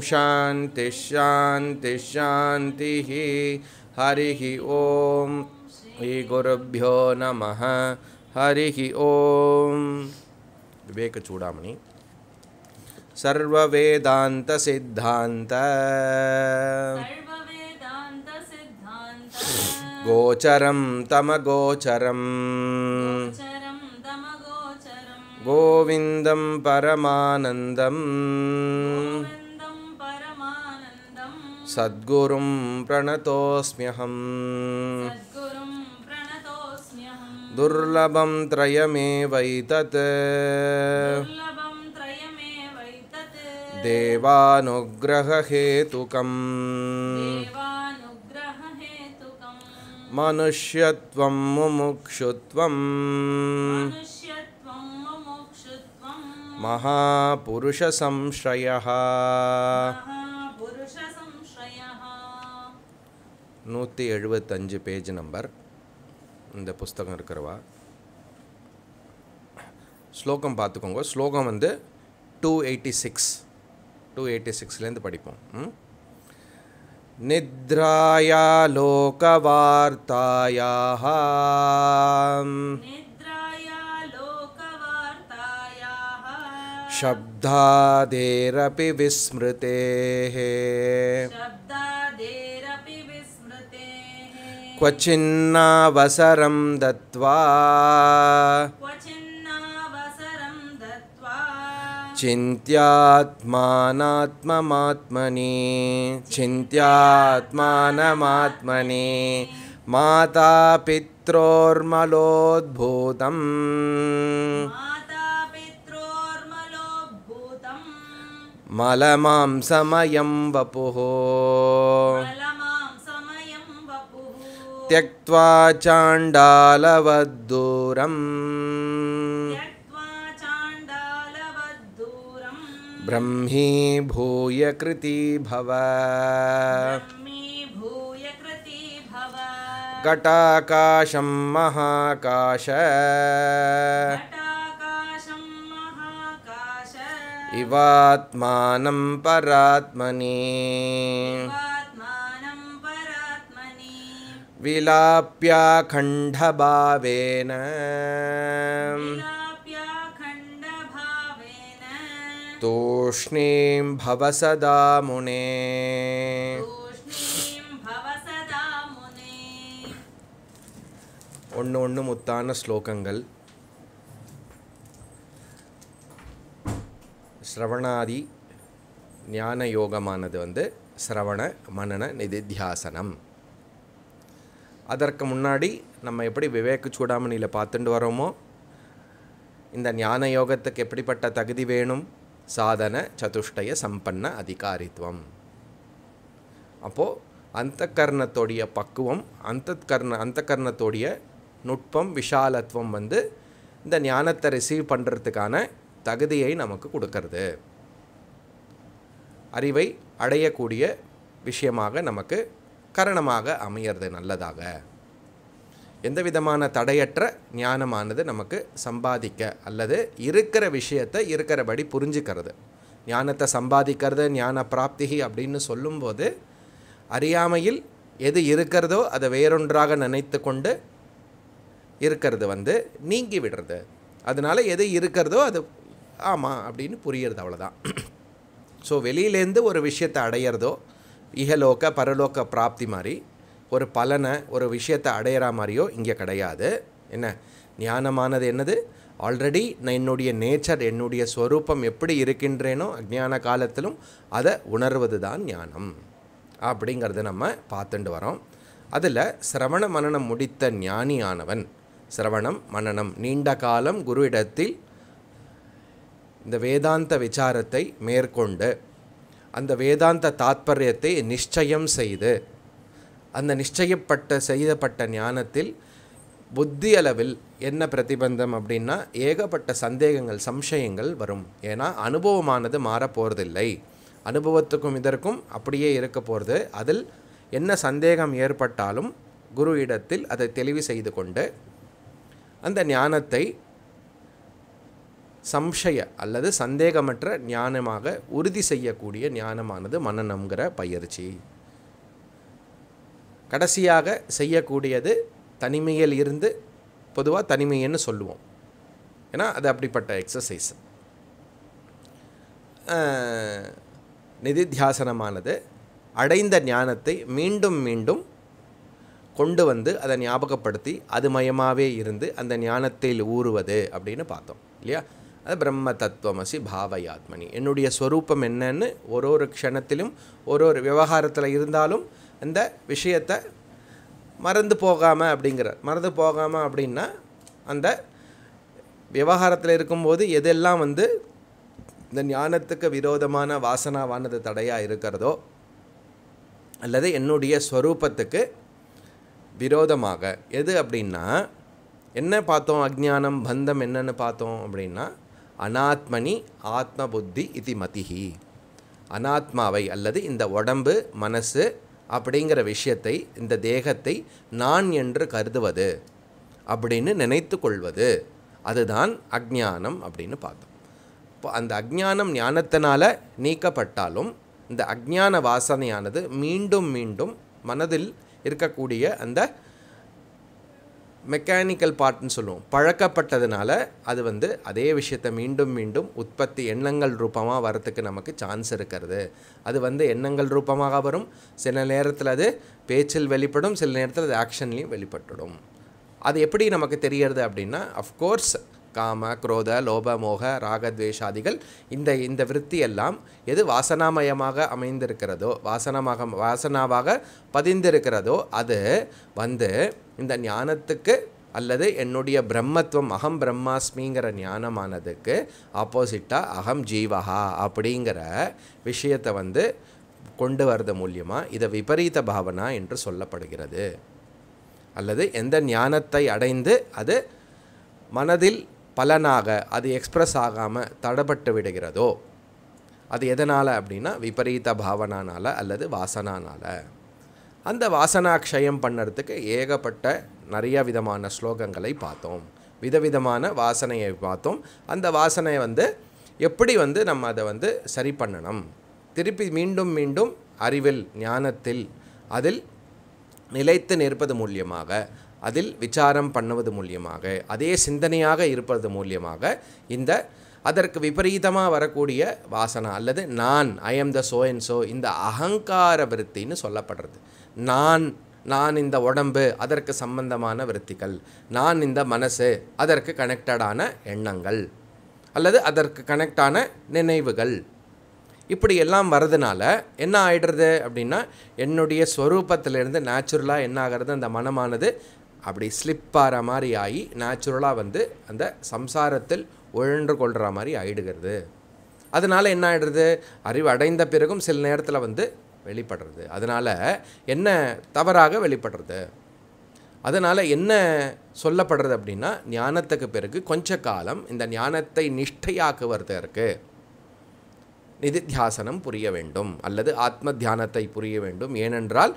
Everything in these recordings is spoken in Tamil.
शान्तिः शान्तिः शान्तिः। हरिः ॐ श्रीगुरुभ्यो नमः। हरिः ॐ विवेकचूडामणि। सर्ववेदान्तसिद्धान्त। गोचरं तमगोचरम्। गोविन्दं परमानन्दम् सद्गुरुं प्रणतोऽस्म्यहम्। दुर्लभं त्रयमेवैतत्। देवानुग्रहहेतुकम्। मनुष्यत्वं मुमुक्षुत्वम्। महापुरुषसंश्रयः। நூற்றி எழுபத்தஞ்சு பேஜ் நம்பர் இந்த புஸ்தகம் இருக்கிறவா ஸ்லோகம் பார்த்துக்கோங்க ஸ்லோகம் வந்து two eighty six two eighty சிக்ஸ்லேருந்து படிப்போம் ம்? நித்ராயா லோகவார்த்தாயாः निद्राया लोकवार्तायाः शब्दादेरपि विस्मृतेः शब्दादेरपि विस्मृतेः क्वचिन्नावसरं दत्त्वा चिन्त्यात्मानात्ममात्मनि चिन्त्यात्मानमात्मनि मातापित्रोर्मलोद्भूतम्। मलमांसमयं वपुः। त्यक्त्वा चाण्डालवद्दूरम्। ब्रह्मी भूय कृती भव। घटाकाशं महाकाश। इवात्मानं परात्मनि। विलाप्याखण्डभावेन विलाप्याखण्डभावेन तूष्णीं भव सदा मुने तूष्णीं भव सदा मुने ஒன்று ஒன்று முத்தான ஸ்லோகங்கள் ஸ்ரவணாதி ஞான யோகமானது வந்து சிரவண மனன நிதித்தியாசனம் அதற்கு முன்னாடி நம்ம எப்படி விவேக சூடாமணியில் பார்த்துட்டு வரோமோ? இந்த ஞான யோகத்துக்கு எப்படிப்பட்ட தகுதி வேணும்? சாதன சதுஷ்டய சம்பன்ன அதிகாரித்துவம். அப்போது அந்த கர்ணத்தோடைய பக்குவம் அந்த கர்ண அந்த கர்ணத்தோடைய நுட்பம் விஷாலத்துவம் வந்து இந்த ஞானத்தை ரிசீவ் பண்ணுறதுக்கான தகுதியை நமக்கு கொடுக்கறது. அறிவை அடையக்கூடிய விஷயமாக நமக்கு கரணமாக அமையிறது நல்லதாக. எந்த விதமான தடையற்ற ஞானமானது நமக்கு சம்பாதிக்க அல்லது இருக்கிற விஷயத்தை இருக்கிறபடி புரிஞ்சுக்கிறது. ஞானத்தை சம்பாதிக்கிறது ஞான பிராப்திகி அப்படின்னு சொல்லும்போது அறியாமையில் எது இருக்கிறதோ அதை வேறொன்றாக நினைத்து கொண்டு இருக்கிறது வந்து நீங்கி விடுறது. அதனால எது இருக்கிறதோ அது ஆமாம் அப்படின்னு புரியுறது அவ்வளோதான் ஸோ வெளியிலேருந்து ஒரு விஷயத்தை அடையிறதோ இகலோக பரலோக பிராப்தி மாதிரி ஒரு பலனை ஒரு விஷயத்தை அடையிற மாதிரியோ இங்கே கிடையாது. என்ன? ஞானமானது என்னது? ஆல்ரெடி நான் என்னுடைய நேச்சர் என்னுடைய ஸ்வரூபம் எப்படி இருக்கின்றேனோ அஜ்ஞான காலத்திலும் அதை உணர்வது தான் ஞானம். அப்படிங்கிறத நம்ம பார்த்துட்டு வரோம். அதில் சிரவண மனனம் முடித்த ஞானியானவன். சிரவணம் மனனம் நீண்ட காலம் குருவிடத்தில் இந்த வேதாந்த விசாரத்தை மேற்கொண்டு அந்த வேதாந்த தாத்பரியத்தை நிச்சயம் செய்து அந்த நிச்சயப்பட்ட செய்தப்பட்ட ஞானத்தில் புத்தி அளவில் என்ன பிரதிபந்தம் அப்படின்னா ஏகப்பட்ட சந்தேகங்கள் சம்சயங்கள் வரும். ஏன்னா அனுபவமானது மாறப் போகிறதில்லை அனுபவத்துக்கும் இதற்கும் அப்படியே இருக்க போகிறது அதில் என்ன சந்தேகம் ஏற்பட்டாலும் குரு இடத்தில் அதை தெளிவு செய்து கொண்டு அந்த ஞானத்தை சம்சய அல்லது சந்தேகமற்ற ஞானமாக உறுதி செய்யக்கூடிய ஞானமானது மனநம்ங்கிற பயிற்சி. கடைசியாக செய்யக்கூடியது தனிமையில் இருந்து பொதுவாக தனிமைன்னு சொல்லுவோம். ஏன்னா அது அப்படிப்பட்ட எக்ஸசைஸ் நிதித்தியாசனமானது அடைந்த ஞானத்தை மீண்டும் மீண்டும் கொண்டு வந்து அதை ஞாபகப்படுத்தி அது மயமாகவே இருந்து அந்த ஞானத்தில் ஊறுவது அப்படின்னு பார்த்தோம் இல்லையா? அது பிரம்ம தத்துவமசி பாவயாத்மனி. என்னுடைய ஸ்வரூபம் என்னன்னு ஒரு ஒரு க்ஷணத்திலும் ஒரு ஒரு விவகாரத்தில் இருந்தாலும் அந்த விஷயத்தை மறந்து போகாமல் அப்படிங்கிற மறந்து போகாமல் அப்படின்னா அந்த விவகாரத்தில் இருக்கும்போது எதெல்லாம் வந்து இந்த ஞானத்துக்கு விரோதமான வாசனாவானது தடையாக இருக்கிறதோ அல்லது என்னுடைய ஸ்வரூபத்துக்கு விரோதமாக எது அப்படின்னா என்ன பார்த்தோம்? அஜ்ஞானம் பந்தம் என்னன்னு பார்த்தோம் அப்படின்னா அனாத்மனி ஆத்ம புத்தி இதி மதிஹி. அனாத்மாவை அல்லது இந்த உடம்பு மனசு அப்படிங்கிற விஷயத்தை இந்த தேகத்தை நான் என்று கருதுவது அப்படின்னு நினைத்து கொள்வது. அதுதான் அஜ்ஞானம் அப்படின்னு பார்த்தோம். இப்போ அந்த அஜ்ஞானம் ஞானத்தினால நீக்கப்பட்டாலும் இந்த அஜ்ஞான வாசனையானது மீண்டும் மீண்டும் மனதில் இருக்கக்கூடிய அந்த மெக்கானிக்கல் பார்ட்னு சொல்லுவோம். பழக்கப்பட்டதுனால அது வந்து அதே விஷயத்தை மீண்டும் மீண்டும் உற்பத்தி எண்ணங்கள் ரூபமாக வரத்துக்கு நமக்கு சான்ஸ் இருக்கிறது. அது வந்து எண்ணங்கள் ரூபமாக வரும். சில நேரத்தில் அது பேச்சில் வெளிப்படும். சில நேரத்தில் அது ஆக்ஷன்லேயும் வெளிப்பட்டுடும். அது எப்படி நமக்கு தெரியறது அப்படின்னா அஃப்கோர்ஸ் காம குரோத லோப மோக ராகத்வேஷாதிகள் இந்த இந்த விற்பி எல்லாம் எது வாசனாமயமாக அமைந்திருக்கிறதோ வாசனமாக வாசனாவாக பதிந்திருக்கிறதோ அது வந்து இந்த ஞானத்துக்கு அல்லது என்னுடைய பிரம்மத்துவம் அகம் பிரம்மாஸ்மிங்கிற ஞானமானதுக்கு ஆப்போசிட்டாக அகம் ஜீவஹா அப்படிங்கிற விஷயத்தை வந்து கொண்டு வரது மூலியமாக இதை விபரீத பாவனா என்று சொல்லப்படுகிறது. அல்லது எந்த ஞானத்தை அடைந்து அது மனதில் பலனாக அது எக்ஸ்ப்ரெஸ் ஆகாமல் தடப்பட்டு விடுகிறதோ அது எதனால் அப்படின்னா விபரீத பாவனானால் அல்லது வாசனானால். அந்த வாசனாக்ஷயம் பண்ணுறதுக்கு ஏகப்பட்ட நிறைய விதமான ஸ்லோகங்களை பார்த்தோம். விதவிதமான வாசனையை பார்த்தோம். அந்த வாசனையை வந்து எப்படி வந்து நம்ம அதை வந்து சரி பண்ணணும்? திருப்பி மீண்டும் மீண்டும் அறிவில் ஞானத்தில் அதில் நிலைத்து நிற்பது மூலியமாக அதில் விசாரம் பண்ணுவது மூலியமாக அதே சிந்தனையாக இருப்பது மூலியமாக இந்த அதற்கு விபரீதமாக வரக்கூடிய வாசனை அல்லது நான் I am the so and so இந்த அகங்கார விருத்தின்னு சொல்லப்படுறது. நான் நான் இந்த உடம்பு அதற்கு சம்பந்தமான விருத்திகள். நான் இந்த மனசு அதற்கு கனெக்டடான எண்ணங்கள். அல்லது அதற்கு கனெக்டான நினைவுகள். இப்படி எல்லாம் வரதுனால என்ன ஆயிடுறது அப்படின்னா என்னுடைய ஸ்வரூபத்திலிருந்து நேச்சுரலாக என்ன ஆகிறது அந்த மனமானது அப்படி ஸ்லிப் ஆகிற மாதிரி ஆகி நேச்சுரலாக வந்து அந்த சம்சாரத்தில் உழன்று கொள்கிற மாதிரி ஆயிடுகிறது. அதனால் என்ன ஆகிடுறது அறிவு அடைந்த பிறகும் சில நேரத்தில் வந்து வெளிப்படுறது. அதனால் என்ன தவறாக வெளிப்படுறது? அதனால் என்ன சொல்லப்படுறது அப்படின்னா ஞானத்துக்கு பிறகு கொஞ்ச காலம் இந்த ஞானத்தை நிஷ்டையாக்குவதற்கு நிதித்தியாசனம் புரிய வேண்டும். அல்லது ஆத்ம தியானத்தை புரிய வேண்டும். ஏனென்றால்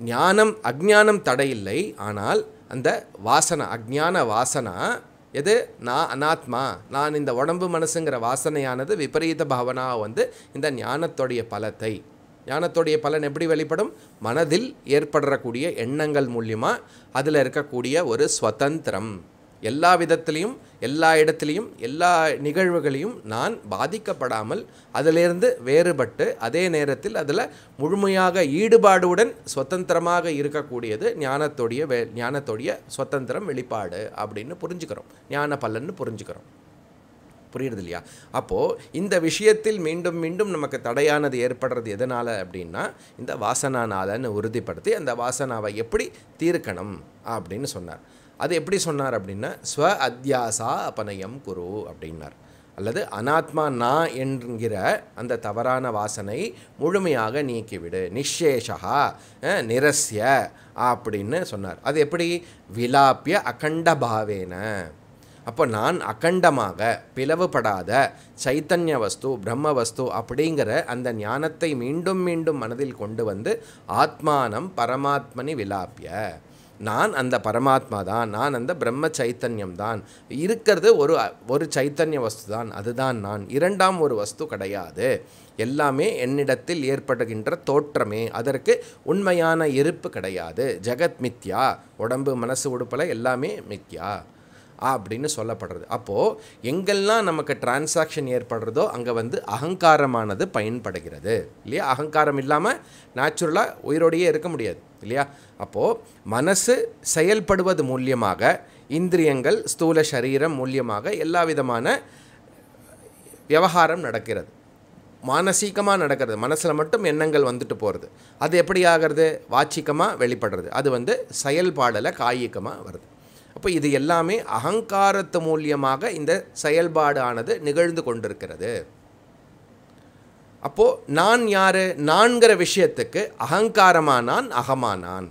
ஞானம் அஜ்ஞானம் தடையில்லை. ஆனால் அந்த வாசனை அஜ்ஞான வாசனா எது? நான் அனாத்மா. நான் இந்த உடம்பு மனசுங்கிற வாசனையானது விபரீத பாவனா வந்து இந்த ஞானத்துடைய பலத்தை. ஞானத்துடைய பலன் எப்படி வெளிப்படும்? மனதில் ஏற்படக்கூடிய எண்ணங்கள் மூலியமாக அதில் இருக்கக்கூடிய ஒரு ஸ்வதந்திரம். எல்லா விதத்திலையும் எல்லா இடத்துலையும் எல்லா நிகழ்வுகளையும் நான் பாதிக்கப்படாமல் அதிலிருந்து வேறுபட்டு அதே நேரத்தில் அதில் முழுமையாக ஈடுபாடுடன் சுதந்திரமாக இருக்கக்கூடியது ஞானத்துடைய வே ஞானத்துடைய சுதந்திரம் வெளிப்பாடு அப்படின்னு புரிஞ்சுக்கிறோம். ஞான பலன்னு புரிஞ்சுக்கிறோம். புரியுறது இல்லையா? அப்போது இந்த விஷயத்தில் மீண்டும் மீண்டும் நமக்கு தடையானது ஏற்படுறது எதனால் அப்படின்னா இந்த வாசனானாலன்னு உறுதிப்படுத்தி அந்த வாசனாவை எப்படி தீர்க்கணும் அப்படின்னு சொன்னார். அது எப்படி சொன்னார் அப்படின்னா ஸ்வ அத்தியாசா அபனயம் குரு அப்படின்னார். அல்லது அனாத்மா நான் என்கிற அந்த தவறான வாசனை முழுமையாக நீக்கிவிடு. நிஷேஷா நிரஸ்ய அப்படின்னு சொன்னார். அது எப்படி? விலாப்பிய அகண்ட பாவேன. அப்போ நான் அகண்டமாக பிளவுபடாத சைத்தன்ய வஸ்து பிரம்ம வஸ்து அப்படிங்கிற அந்த ஞானத்தை மீண்டும் மீண்டும் மனதில் கொண்டு வந்து ஆத்மானம் பரமாத்மனி விலாப்பிய நான் அந்த பரமாத்மா தான் நான் அந்த பிரம்ம சைத்தன்யம் தான். இருக்கிறது ஒரு ஒரு சைத்தன்ய வஸ்து தான் அதுதான் நான். இரண்டாம் ஒரு வஸ்து கிடையாது. எல்லாமே என்னிடத்தில் ஏற்படுகின்ற தோற்றமே. அதற்கு உண்மையான இருப்பு கிடையாது. ஜெகத் மித்யா உடம்பு மனசு உடுப்பில் எல்லாமே மித்யா. அப்படின்னு சொல்லப்படுறது. அப்போது எங்கெல்லாம் நமக்கு டிரான்சாக்ஷன் ஏற்படுறதோ அங்கே வந்து அகங்காரமானது பயன்படுகிறது. இல்லையா? அகங்காரம் இல்லாமல் நேச்சுரலாக உயிரோடையே இருக்க முடியாது. இல்லையா? அப்போது மனசு செயல்படுவது மூலியமாக இந்திரியங்கள் ஸ்தூல சரீரம் மூலியமாக எல்லா விதமான விவகாரம் நடக்கிறது. மானசீகமாக நடக்கிறது. மனசில் மட்டும் எண்ணங்கள் வந்துட்டு போகிறது அது எப்படி ஆகிறது? வாச்சிக்கமாக வெளிப்படுறது. அது வந்து செயல்பாடில் காயிகமாக வருது. அப்போ இது எல்லாமே அகங்காரத்து மூலியமாக இந்த செயல்பாடு ஆனது நிகழ்ந்து கொண்டிருக்கிறது. அப்போது நான் யார்? நான்கிற விஷயத்துக்கு அகங்காரமானான் அகமானான்.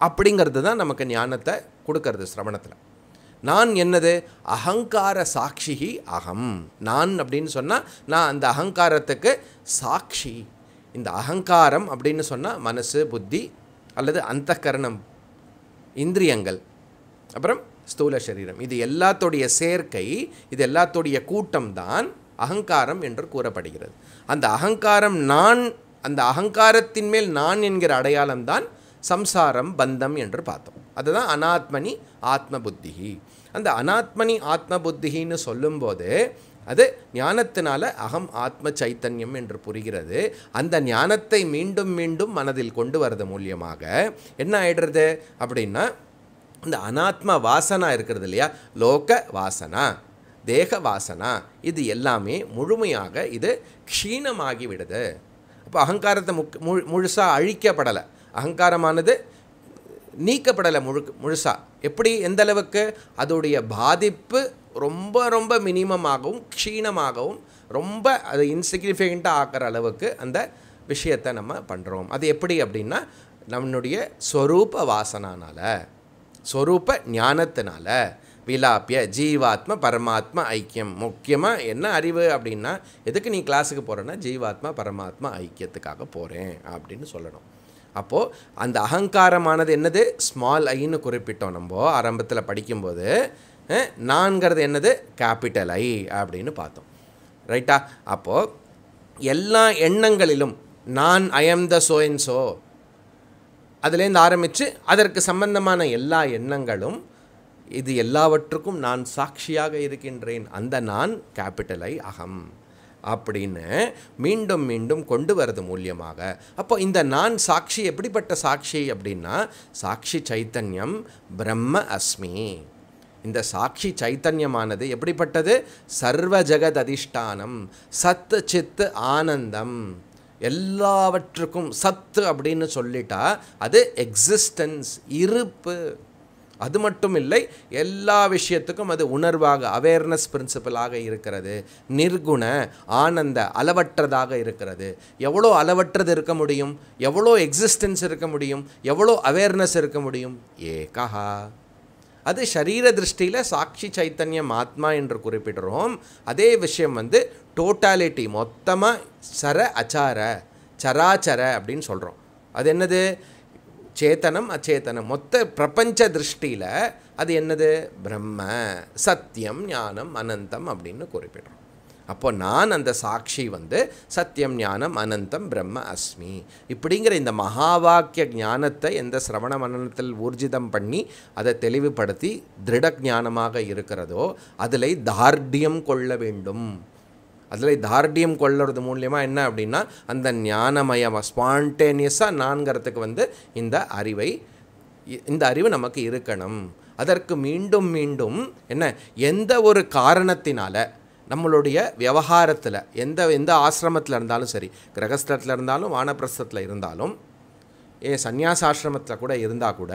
அப்படிங்கிறது தான் நமக்கு ஞானத்தை கொடுக்கறது சிரவணத்தில். நான் என்னது? அகங்கார சாட்சிகி அகம். நான் அப்படின்னு சொன்னால் நான் அந்த அகங்காரத்துக்கு சாட்சி. இந்த அகங்காரம் அப்படின்னு சொன்னால் மனசு புத்தி அல்லது அந்தக்கரணம் இந்திரியங்கள். அப்புறம் ஸ்தூல சரீரம். இது எல்லாத்துடைய சேர்க்கை இது எல்லாத்துடைய கூட்டம் தான் அகங்காரம் என்று கூறப்படுகிறது. அந்த அகங்காரம் நான் அந்த அகங்காரத்தின் மேல் நான் என்கிற அடையாளம் தான் சம்சாரம் பந்தம் என்று பார்த்தோம். அதுதான் அனாத்மனி ஆத்ம புத்திகி அந்த அனாத்மனி ஆத்ம புத்திகின்னு சொல்லும்போது அது ஞானத்தினால அகம் ஆத்ம சைத்தன்யம் என்று புரிகிறது. அந்த ஞானத்தை மீண்டும் மீண்டும் மனதில் கொண்டு வரது மூலியமாக என்ன ஆயிடுறது அப்படின்னா இந்த அனாத்ம வாசனா இருக்கிறது இல்லையா? லோக வாசனா தேக வாசனா இது எல்லாமே முழுமையாக இது க்ஷீணமாகி விடுது. அப்போ அகங்காரத்தை முக் முழு முழுசாக அழிக்கப்படலை. அகங்காரமானது நீக்கப்படலை முழு முழுசாக எப்படி? எந்த அளவுக்கு? அதோடைய பாதிப்பு ரொம்ப ரொம்ப மினிமமாகவும் க்ஷீணமாகவும் ரொம்ப அது இன்சிக்னிஃபிகண்ட்டாக ஆக்கிற அளவுக்கு அந்த விஷயத்தை நம்ம பண்ணுறோம் அது எப்படி அப்படின்னா நம்மளுடைய ஸ்வரூப வாசனானால். ஸ்வரூப ஞானத்தினால விலாப்பிய ஜீவாத்ம பரமாத்மா ஐக்கியம். முக்கியமாக என்ன அறிவு அப்படின்னா எதுக்கு நீ கிளாஸுக்கு போகிறேன்னா ஜீவாத்மா பரமாத்மா ஐக்கியத்துக்காக போகிறேன் அப்படின்னு சொல்லணும். அப்போது அந்த அகங்காரமானது என்னது? ஸ்மால் ஐன்னு குறிப்பிட்டோம் நம்ம ஆரம்பத்தில் படிக்கும்போது. நான்கிறது என்னது? கேபிட்டல் ஐ அப்படின்னு பார்த்தோம். ரைட்டா அப்போது எல்லா எண்ணங்களிலும் நான் I am the so and so அதுலேருந்து ஆரம்பித்து அதற்கு சம்பந்தமான எல்லா எண்ணங்களும் இது எல்லாவற்றுக்கும் நான் சாட்சியாக இருக்கின்றேன். அந்த நான் கேபிட்டலை அகம். அப்படின்னு மீண்டும் மீண்டும் கொண்டு வரது மூலியமாக. அப்போ இந்த நான் சாட்சி எப்படிப்பட்ட சாட்சி அப்படின்னா சாட்சி சைத்தன்யம் பிரம்ம அஸ்மி. இந்த சாட்சி சைத்தன்யமானது எப்படிப்பட்டது? சர்வ ஜெகத் அதிஷ்டானம் சத்து சித்து ஆனந்தம். எல்லாவற்றுக்கும் சத்து அப்படின்னு சொல்லிட்டா அது எக்ஸிஸ்டன்ஸ் இருப்பு. அது மட்டும் இல்லை எல்லா விஷயத்துக்கும் அது உணர்வாக அவேர்னஸ் பிரின்சிபலாக இருக்கிறது. நிர்குண ஆனந்த அளவற்றதாக இருக்கிறது. எவ்வளோ அளவற்றது இருக்க முடியும்? எவ்வளோ எக்ஸிஸ்டன்ஸ் இருக்க முடியும்? எவ்வளோ அவேர்னஸ் இருக்க முடியும்? ஏகஹா. அது சரீர திருஷ்டியில் சாட்சி சைத்தன்யம் ஆத்மா என்று குறிப்பிடுறோம். அதே விஷயம் வந்து டோட்டாலிட்டி மொத்தமாக சர அச்சார சராச்சர அப்படின்னு சொல்கிறோம் அது என்னது? சேத்தனம் அச்சேத்தனம். மொத்த பிரபஞ்ச திருஷ்டியில் அது என்னது? பிரம்ம சத்தியம் ஞானம் அனந்தம் அப்படின்னு குறிப்பிடுறோம். அப்போ நான் அந்த சாட்சி வந்து சத்தியம் ஞானம் அனந்தம் பிரம்ம அஸ்மி. இப்படிங்கிற இந்த மகாவாக்கிய ஞானத்தை எந்த சிரவண மனனத்தில் ஊர்ஜிதம் பண்ணி அதை தெளிவுபடுத்தி திருட ஞானமாக இருக்கிறதோ அதில் தார்டியம் கொள்ள வேண்டும். அதில் தார்டியம் கொள்ளுறது மூலியமாக என்ன அப்படின்னா அந்த ஞானமயமாக ஸ்பான்டேனியஸாக நான்கிறதுக்கு வந்து இந்த அறிவை இ- இந்த அறிவு நமக்கு இருக்கணும். அதற்கு மீண்டும் மீண்டும் என்ன எந்த ஒரு காரணத்தினால நம்மளுடைய விவகாரத்தில் எந்த எந்த ஆசிரமத்தில் இருந்தாலும் சரி கிரகஸ்தத்தில் இருந்தாலும் வானப்பிரஸ்தத்தில் இருந்தாலும் ஏ சந்நியாசாசிரமத்தில் கூட இருந்தால் கூட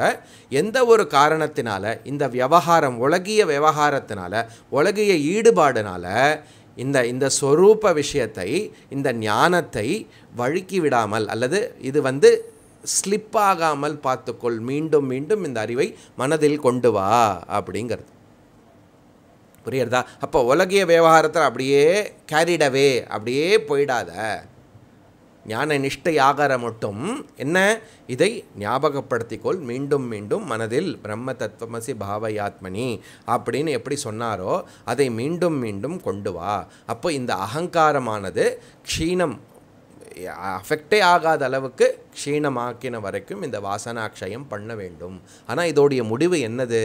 எந்த ஒரு காரணத்தினால இந்த விவகாரம் உலகிய விவகாரத்தினால உலகிய ஈடுபாடுனால இந்த இந்த ஸ்வரூப விஷயத்தை இந்த ஞானத்தை வழுக்கி விடாமல் அல்லது இது வந்து ஸ்லிப் ஆகாமல் பார்த்துக்கொள் மீண்டும் மீண்டும் இந்த அறிவை மனதில் கொண்டு வா அப்படிங்கிறது. புரியுறதா அப்போ உலகிய விவகாரத்தில் அப்படியே கேரிடவே அப்படியே போயிடாத. ஞான நிஷ்டை ஆகார மட்டும் என்ன? இதை ஞாபகப்படுத்திக்கொள். மீண்டும் மீண்டும் மனதில் பிரம்ம தத்துவமசி பாவயாத்மனி அப்படின்னு எப்படி சொன்னாரோ அதை மீண்டும் மீண்டும் கொண்டு வா. அப்போ இந்த அகங்காரமானது க்ஷீணம் அஃபெக்டே ஆகாத அளவுக்கு க்ஷீணமாக்கின வரைக்கும் இந்த வாசனாக்ஷயம் பண்ண வேண்டும். ஆனால் இதோடைய முடிவு என்னது?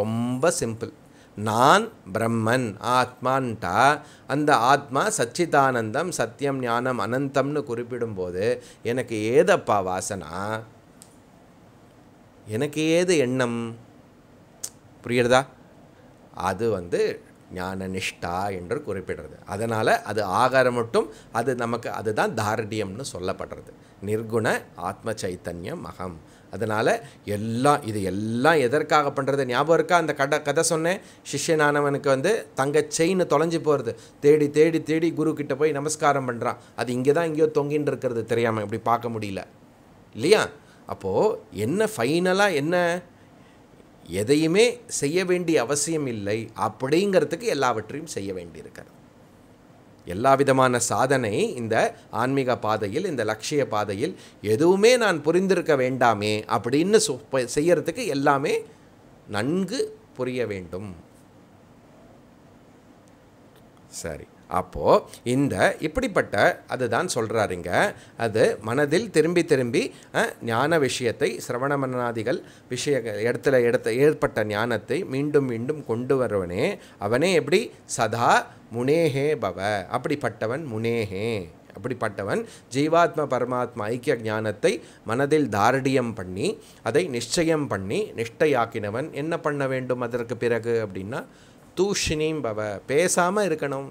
ரொம்ப சிம்பிள் நான் பிரம்மன் ஆத்மான்ட்டா. அந்த ஆத்மா சச்சிதானந்தம் சத்தியம் ஞானம் அனந்தம்னு குறிப்பிடும்போது எனக்கு ஏதப்பா வாசனா? எனக்கு ஏது எண்ணம்? புரியுறதா அது வந்து ஞான நிஷ்டா என்று குறிப்பிடுறது. அதனால் அது ஆகாரம் மட்டும் அது நமக்கு அதுதான் தார்டியம்னு சொல்லப்படுறது. நிர்குண ஆத்ம சைத்தன்யம் அகம். அதனால் எல்லாம் இது எல்லாம் எதற்காக பண்ணுறது ஞாபகம் இருக்கா? அந்த கதை கதை சொன்னேன். சிஷ்யனானவனுக்கு வந்து தங்க செயின் தொலைஞ்சு போகிறது தேடி தேடி தேடி குரு கிட்ட போய் நமஸ்காரம் பண்ணுறான் அது இங்கே தான் இங்கேயோ தொங்கின்னு இருக்கிறது தெரியாமல் இப்படி பார்க்க முடியல. இல்லையா? அப்போது என்ன ஃபைனலாக என்ன? எதையுமே செய்ய வேண்டிய அவசியம் இல்லை. அப்படிங்கிறதுக்கு எல்லாவற்றையும் செய்ய வேண்டியிருக்கிறது. எல்லா விதமான சாதனை இந்த ஆன்மீக பாதையில் இந்த லட்சிய பாதையில் எதுவுமே நான் புரிந்திருக்க வேண்டாமே அப்படின்னு சொ செய்யறதுக்கு எல்லாமே நன்கு புரிய வேண்டும். சரி. அப்போது இந்த இப்படிப்பட்ட அதுதான் சொல்கிறாருங்க அது மனதில் திரும்பி திரும்பி ஞான விஷயத்தை சிரவண மன்னாதிகள் விஷய இடத்துல எடுத்த ஏற்பட்ட ஞானத்தை மீண்டும் மீண்டும் கொண்டு வருவனே அவனே எப்படி? சதா முனேஹே பவ. அப்படிப்பட்டவன் முனேஹே அப்படிப்பட்டவன் ஜீவாத்ம பரமாத்மா ஐக்கிய ஞானத்தை மனதில் தாரடியம் பண்ணி அதை நிச்சயம் பண்ணி நிஷ்டையாக்கினவன் என்ன பண்ண வேண்டும் அதற்கு பிறகு அப்படின்னா தூஷினியும் பவ. பேசாமல் இருக்கணும்.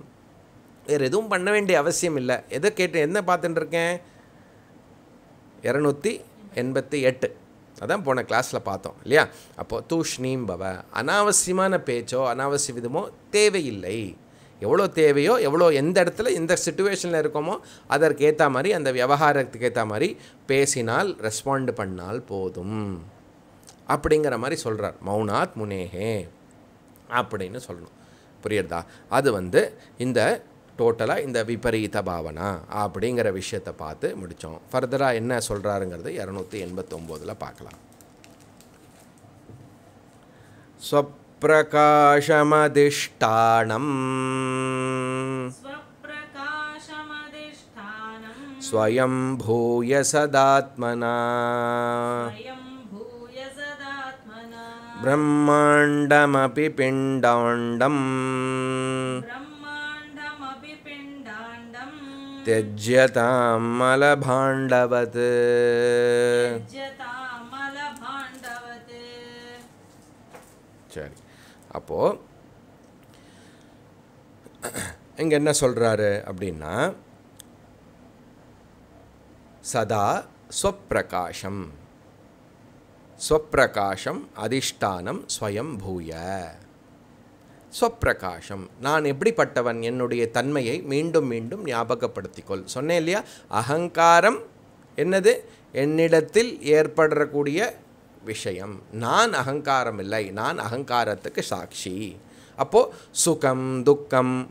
வேறு எதுவும் பண்ண வேண்டிய அவசியம் இல்லை. எதை கேட்டு என்ன பார்த்துட்டு இருக்கேன்? இரநூத்தி எண்பத்தி எட்டு. அதான் போன கிளாஸில் பார்த்தோம் இல்லையா? அப்போது தூஷ்ணீம் பவ அனாவசியமான பேச்சோ அனாவசிய விதமோ தேவையில்லை. எவ்வளோ தேவையோ எவ்வளோ எந்த இடத்துல எந்த சுச்சுவேஷனில் இருக்கோமோ அதற்கு ஏற்ற மாதிரி அந்த விவகாரத்துக்கு ஏற்ற மாதிரி பேசினால் ரெஸ்பாண்ட் பண்ணால் போதும். அப்படிங்கிற மாதிரி சொல்கிறார் மௌனாத் முனேஹே. அப்படின்னு சொல்லணும். புரியுறதா? அது வந்து இந்த டோட்டலாக இந்த விபரீத பாவனா அப்படிங்கிற விஷயத்தை பார்த்து முடித்தோம் ஃபர்தராக என்ன சொல்கிறாருங்கிறது இரநூத்தி எண்பத்தொம்போதில் பார்க்கலாம் ஸ்வப்பிரகாஷமதிஷ்டானம் स्वप्रकाशमधिष्ठानम् ஸ்வயம் பூய சதாத்மனா स्वयं भूय सदात्मना பிரம்மாண்டமபி பிண்டாண்டம் त्यज्यतां मलभाण्डवत् त्यज्यतामलभाण्डवत् சரி அப்போது இங்கே என்ன சொல்கிறாரு அப்படின்னா சதா ஸ்வப்பிரகாஷம் ஸ்வப்பிரகாஷம் அதிஷ்டானம் ஸ்வயம் பூய ஸ்வப்பிரகாஷம். நான் எப்படிப்பட்டவன்? என்னுடைய தன்மையை மீண்டும் மீண்டும் ஞாபகப்படுத்திக்கொள். சொன்னேன் இல்லையா? அகங்காரம் என்னது? என்னிடத்தில் ஏற்படக்கூடிய விஷயம். நான் அகங்காரம் இல்லை. நான் அகங்காரத்துக்கு சாட்சி. அப்போது சுகம் துக்கம்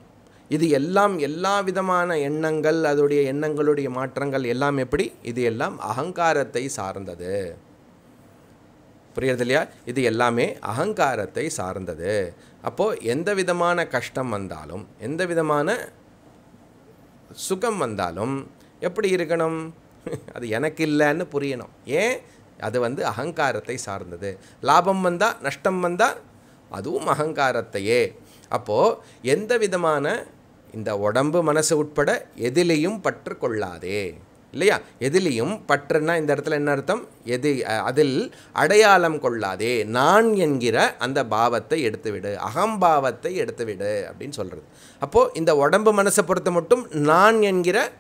இது எல்லாம் எல்லா விதமான எண்ணங்கள் அதோடைய எண்ணங்களுடைய மாற்றங்கள் எல்லாம் எப்படி? இது எல்லாம் அகங்காரத்தை சார்ந்தது. புரியுறது இல்லையா? இது எல்லாமே அகங்காரத்தை சார்ந்தது. அப்போது எந்த விதமான கஷ்டம் வந்தாலும் எந்த விதமான சுகம் வந்தாலும் எப்படி இருக்கணும்? அது எனக்கு இல்லைன்னு புரியணும். ஏன்? அது வந்து அகங்காரத்தை சார்ந்தது. லாபம் வந்தால் நஷ்டம் வந்தால் அதுவும் அகங்காரத்தையே. அப்போது எந்த விதமான இந்த உடம்பு மனசு உட்பட எதிலையும் பற்று கொள்ளாதே. இல்லையா? எதிலையும் பற்றுன்னா இந்த இடத்துல என்ன அர்த்தம்? எது அதில் அடையாளம் கொள்ளாதே. நான் என்கிற அந்த பாவத்தை எடுத்துவிடு. அகம்பாவத்தை எடுத்துவிடு அப்படின்னு சொல்கிறது அப்போது இந்த உடம்பு மனசை பொறுத்த மட்டும் நான் என்கிற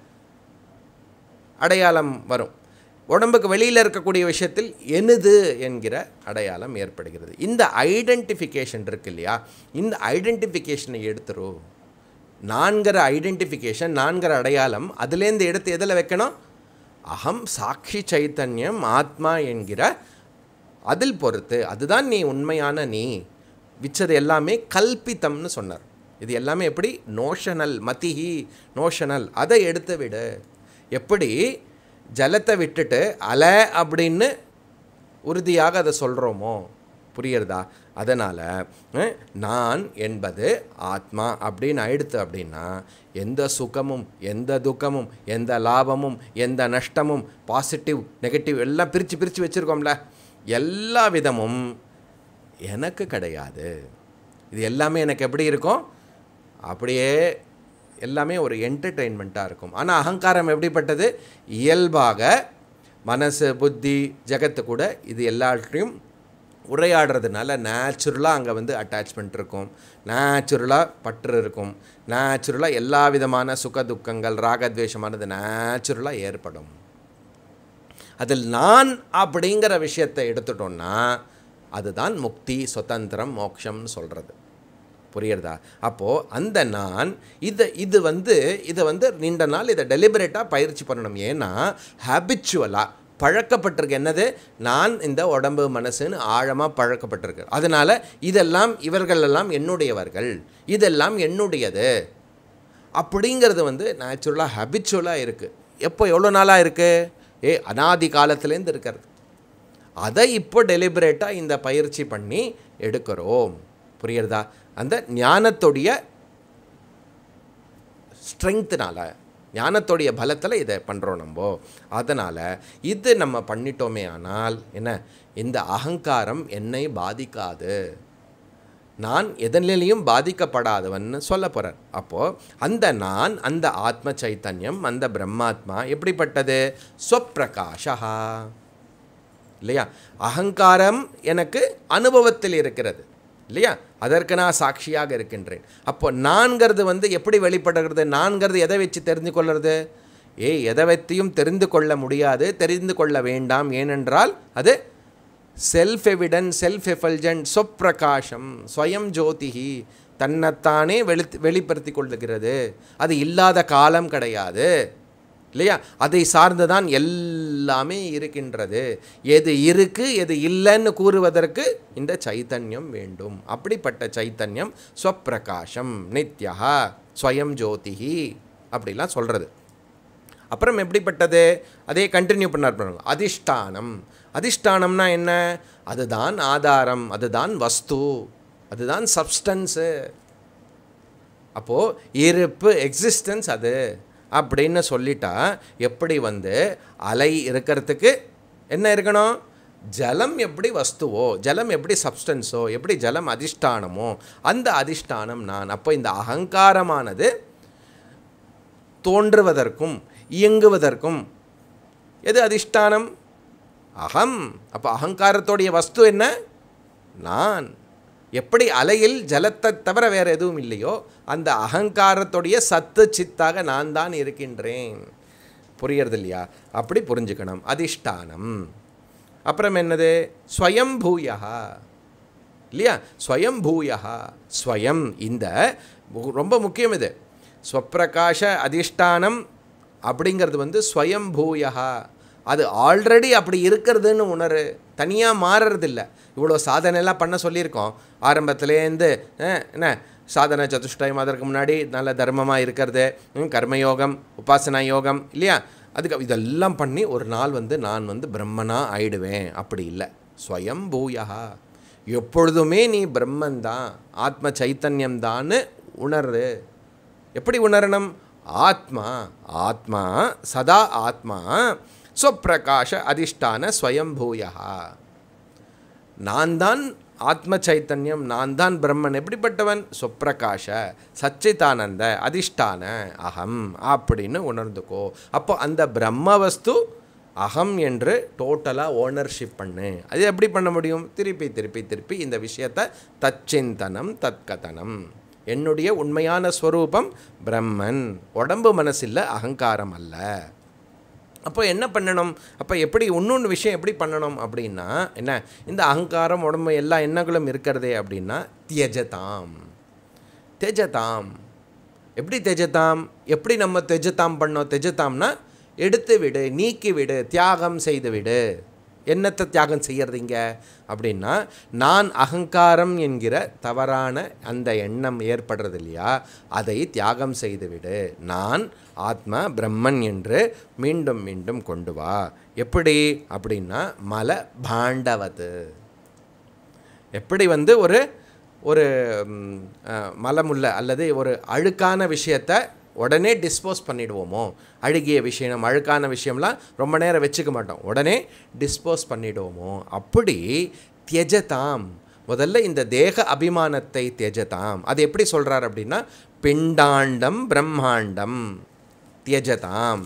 அடையாளம் வரும். உடம்புக்கு வெளியில் இருக்கக்கூடிய விஷயத்தில் எனது என்கிற அடையாளம் ஏற்படுகிறது. இந்த ஐடென்டிஃபிகேஷன் இருக்கு இல்லையா? இந்த ஐடென்டிஃபிகேஷனை எடுத்துரும். நான்கிற ஐடென்டிஃபிகேஷன் நான்கிற அடையாளம் அதுலேருந்து எடுத்து எதில் வைக்கணும்? அகம் சாட்சி சைத்தன்யம் ஆத்மா என்கிற அதில் பொறுத்து அதுதான் நீ உண்மையான நீ. விச்சது எல்லாமே கல்பித்தம்னு சொன்னார். இது எல்லாமே எப்படி? நோஷனல் மதிஹி நோஷனல் அதை எடுத்து விடு. எப்படி? ஜலத்தை விட்டுட்டு அலை அப்படின்னு உறுதியாக அதை சொல்கிறோமோ புரியுறதா அதனால் நான் என்பது ஆத்மா அப்படின்னு ஆயிடுத்து அப்படின்னா எந்த சுகமும் எந்த துக்கமும் எந்த லாபமும் எந்த நஷ்டமும் பாசிட்டிவ் நெகட்டிவ் எல்லாம் பிரித்து பிரித்து வச்சுருக்கோம்ல. எல்லா விதமும் எனக்கு கிடையாது. இது எல்லாமே எனக்கு எப்படி இருக்கும்? அப்படியே எல்லாமே ஒரு என்டர்டெயின்மெண்ட்டாக இருக்கும். ஆனால் அகங்காரம் எப்படிப்பட்டது? இயல்பாக மனசு புத்தி ஜெகத்து கூட இது எல்லாத்தையும் உரையாடுறதுனால நேச்சுரலாக அங்கே வந்து அட்டாச்மெண்ட் இருக்கும். நேச்சுரலாக பற்று இருக்கும். நேச்சுரலாக எல்லா விதமான சுக துக்கங்கள் ராகத்வேஷமானது நேச்சுரலாக ஏற்படும். அதில் நான் அப்படிங்கிற விஷயத்தை எடுத்துட்டோம்னா அதுதான் முக்தி சுதந்திரம் மோக்ஷம்னு சொல்கிறது புரியுறதா? அப்போது அந்த நான் இதை இது வந்து இதை வந்து நீண்ட நாள் இதை டெலிபரேட்டாக பயிற்சி பண்ணணும். ஏன்னா ஹேபிச்சுவலாக பழக்கப்பட்டிருக்கு. என்னது? நான் இந்த உடம்பு மனசுன்னு ஆழமாக பழக்கப்பட்டிருக்கு. அதனால் இதெல்லாம் இவர்களெல்லாம் என்னுடையவர்கள். இதெல்லாம் என்னுடையது. அப்படிங்கிறது வந்து நேச்சுரலாக ஹேபிச்சுவலாக இருக்குது எப்போ எவ்வளோ நாளாக இருக்குது ஏ அனாதி காலத்துலேருந்து இருக்கிறது. அதை இப்போ டெலிபரேட்டாக இந்த பயிற்சி பண்ணி எடுக்கிறோம். புரியுறதா அந்த ஞானத்துடைய ஸ்ட்ரெங்க்த்னால ஞானத்துடைய பலத்தில் இதை பண்ணுறோம் நம்ம அதனால் இது நம்ம பண்ணிட்டோமே ஆனால் என்ன? இந்த அகங்காரம் என்னை பாதிக்காது. நான் எதனிலையும் பாதிக்கப்படாதவன்னு சொல்ல போகிறார் அப்போது அந்த நான் அந்த ஆத்ம சைத்தன்யம் அந்த பிரம்மாத்மா எப்படிப்பட்டது? ஸ்வப்பிரகாஷா இல்லையா? அகங்காரம் எனக்கு அனுபவத்தில் இருக்கிறது. இல்லையா? அதற்கு நான் சாட்சியாக இருக்கின்றேன். அப்போ நான்கிறது வந்து எப்படி வெளிப்படுகிறது? நான்கிறது எதை வச்சு தெரிந்து கொள்வது ஏய் எதை வைத்தியும் தெரிந்து கொள்ள முடியாது. தெரிந்து கொள்ள வேண்டாம். ஏனென்றால் அது செல்ஃப் எவிடன் செல்ஃப் எஃபல்ஜன்ட் சொப்பிரகாஷம் ஸ்வயம் ஜோதிகி தன்னைத்தானே வெளி வெளிப்படுத்தி கொள்ளுகிறது. அது இல்லாத காலம் கிடையாது. இல்லையா? அதை சார்ந்து தான் எல்லாமே இருக்கின்றது. எது இருக்கு எது இல்லைன்னு கூறுவதற்கு இந்த சைத்தன்யம் வேண்டும். அப்படிப்பட்ட சைத்தன்யம் ஸ்வப்பிரகாஷம் நித்யா ஸ்வயம் ஜோதிகி அப்படிலாம் சொல்கிறது அப்புறம் எப்படிப்பட்டது? அதே கண்டினியூ பண்ணார் பண்ணுங்க அதிஷ்டானம். அதிஷ்டானம்னா என்ன? அதுதான் ஆதாரம் அதுதான் வஸ்து அதுதான் சப்ஸ்டன்ஸு அப்போது இருப்பு எக்ஸிஸ்டன்ஸ் அது. அப்படின்னு சொல்லிட்டா எப்படி வந்து அலை இருக்கிறதுக்கு என்ன இருக்கணும்? ஜலம் எப்படி வஸ்துவோ ஜலம் எப்படி சப்ஸ்டன்ஸோ எப்படி ஜலம் அதிஷ்டானமோ அந்த அதிஷ்டானம் நான். அப்போ இந்த அகங்காரமானது தோன்றுவதற்கும் இயங்குவதற்கும் எது அதிஷ்டானம்? அகம். அப்போ அகங்காரத்தோடைய வஸ்து என்ன? நான். எப்படி அலையில் ஜலத்தை தவிர வேறு எதுவும் இல்லையோ அந்த அகங்காரத்துடைய சத்து சித்தாக நான் தான் இருக்கின்றேன். புரியறது இல்லையா? அப்படி புரிஞ்சுக்கணும். அதிஷ்டானம். அப்புறம் என்னது? ஸ்வயம்பூயா இல்லையா? ஸ்வயம்பூயா ஸ்வயம். இந்த ரொம்ப முக்கியம் இது. ஸ்வப்பிரகாஷ அதிஷ்டானம் அப்படிங்கிறது வந்து ஸ்வயம்பூயா அது ஆல்ரெடி அப்படி இருக்கிறதுன்னு உணரு. தனியாக மாறுறதில்லை. இவ்வளோ சாதனைலாம் பண்ண சொல்லியிருக்கோம். ஆரம்பத்துலேருந்து என்ன? சாதனை சதுஷ்டயம் அதற்கு முன்னாடி நல்ல தர்மமாக இருக்கிறது. ம், கர்மயோகம் உபாசனா யோகம் இல்லையா? அதுக்கு இதெல்லாம் பண்ணி ஒரு நாள் வந்து நான் வந்து பிரம்மனா ஆயிடுவேன். அப்படி இல்லை. ஸ்வயம்பூயா எப்பொழுதுமே நீ பிரம்மன் தான் ஆத்ம சைத்தன்யம்தான்னு உணரு எப்படி உணரணும்? ஆத்மா ஆத்மா சதா ஆத்மா ஸ்வப்பிரகாஷ அதிஷ்டான ஸ்வயம்பூயா நான் தான் ஆத்ம சைத்தன்யம் நான் தான் பிரம்மன் எப்படிப்பட்டவன்? சுப்பிரகாஷ சச்சிதானந்த அதிஷ்டான அகம் அப்படின்னு உணர்ந்துக்கோ. அப்போ அந்த பிரம்ம வஸ்து அகம் என்று டோட்டலாக ஓனர்ஷிப் பண்ணு. அது எப்படி பண்ண முடியும்? திருப்பி திருப்பி திருப்பி இந்த விஷயத்தை தச்சிந்தனம் தற்கதனம் என்னுடைய உண்மையான ஸ்வரூபம் பிரம்மன். உடம்பு மனசில் அகங்காரம் அல்ல. அப்போ என்ன பண்ணணும்? அப்போ எப்படி இன்னொன்று விஷயம் எப்படி பண்ணணும் அப்படின்னா என்ன? இந்த அகங்காரம் உடம்பு எல்லா எண்ணங்களும் இருக்கிறதே அப்படின்னா தியஜதாம் தெஜதாம். எப்படி தெஜதாம்? எப்படி நம்ம தெஜதாம் பண்ணோம்? தெஜதாம்னா எடுத்து விடு நீக்கி விடு தியாகம் செய்து விடு. என்னத்தை தியாகம் செய்யறதுங்க அப்படின்னா நான் அகங்காரம் என்கிற தவறான அந்த எண்ணம் ஏற்படுறது இல்லையா? அதை தியாகம் செய்துவிடு நான் ஆத்மா பிரம்மன் என்று மீண்டும் மீண்டும் கொண்டு வா. எப்படி? அப்படின்னா மல பாண்டவது. எப்படி வந்து ஒரு ஒரு மலமுள்ள அல்லது ஒரு அழுக்கான விஷயத்தை உடனே டிஸ்போஸ் பண்ணிடுவோமோ? அழுகிய விஷயம் அழுக்கான விஷயம்லாம் ரொம்ப நேரம் வச்சுக்க மாட்டோம். உடனே டிஸ்போஸ் பண்ணிடுவோமோ? அப்படி தியஜதாம். முதல்ல இந்த தேக அபிமானத்தை தியஜதாம். அது எப்படி சொல்கிறார் அப்படின்னா பிண்டாண்டம் பிரம்மாண்டம். தியஜதாம்.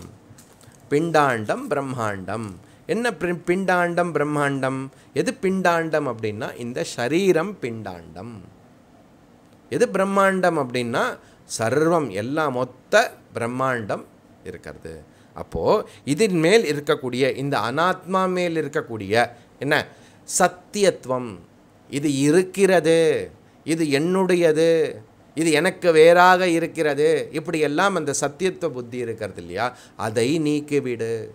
பிண்டாண்டம் பிரம்மாண்டம். என்ன பிண்டாண்டம் பிரம்மாண்டம்? எது பிண்டாண்டம் அப்படின்னா இந்த சரீரம் பிண்டாண்டம். எது பிரம்மாண்டம் அப்படின்னா சர்வம் எல்லாம் மொத்த பிரம்மாண்டம் இருக்கிறது. அப்போது இதன் மேல் இருக்கக்கூடிய இந்த அனாத்மா மேல் இருக்கக்கூடிய என்ன? சத்தியத்துவம் இது இருக்கிறது. இது என்னுடையது. இது எனக்கு வேறாக இருக்கிறது. இப்படியெல்லாம் அந்த சத்தியத்துவ புத்தி இருக்கிறது இல்லையா? அதை நீக்கிவிடு.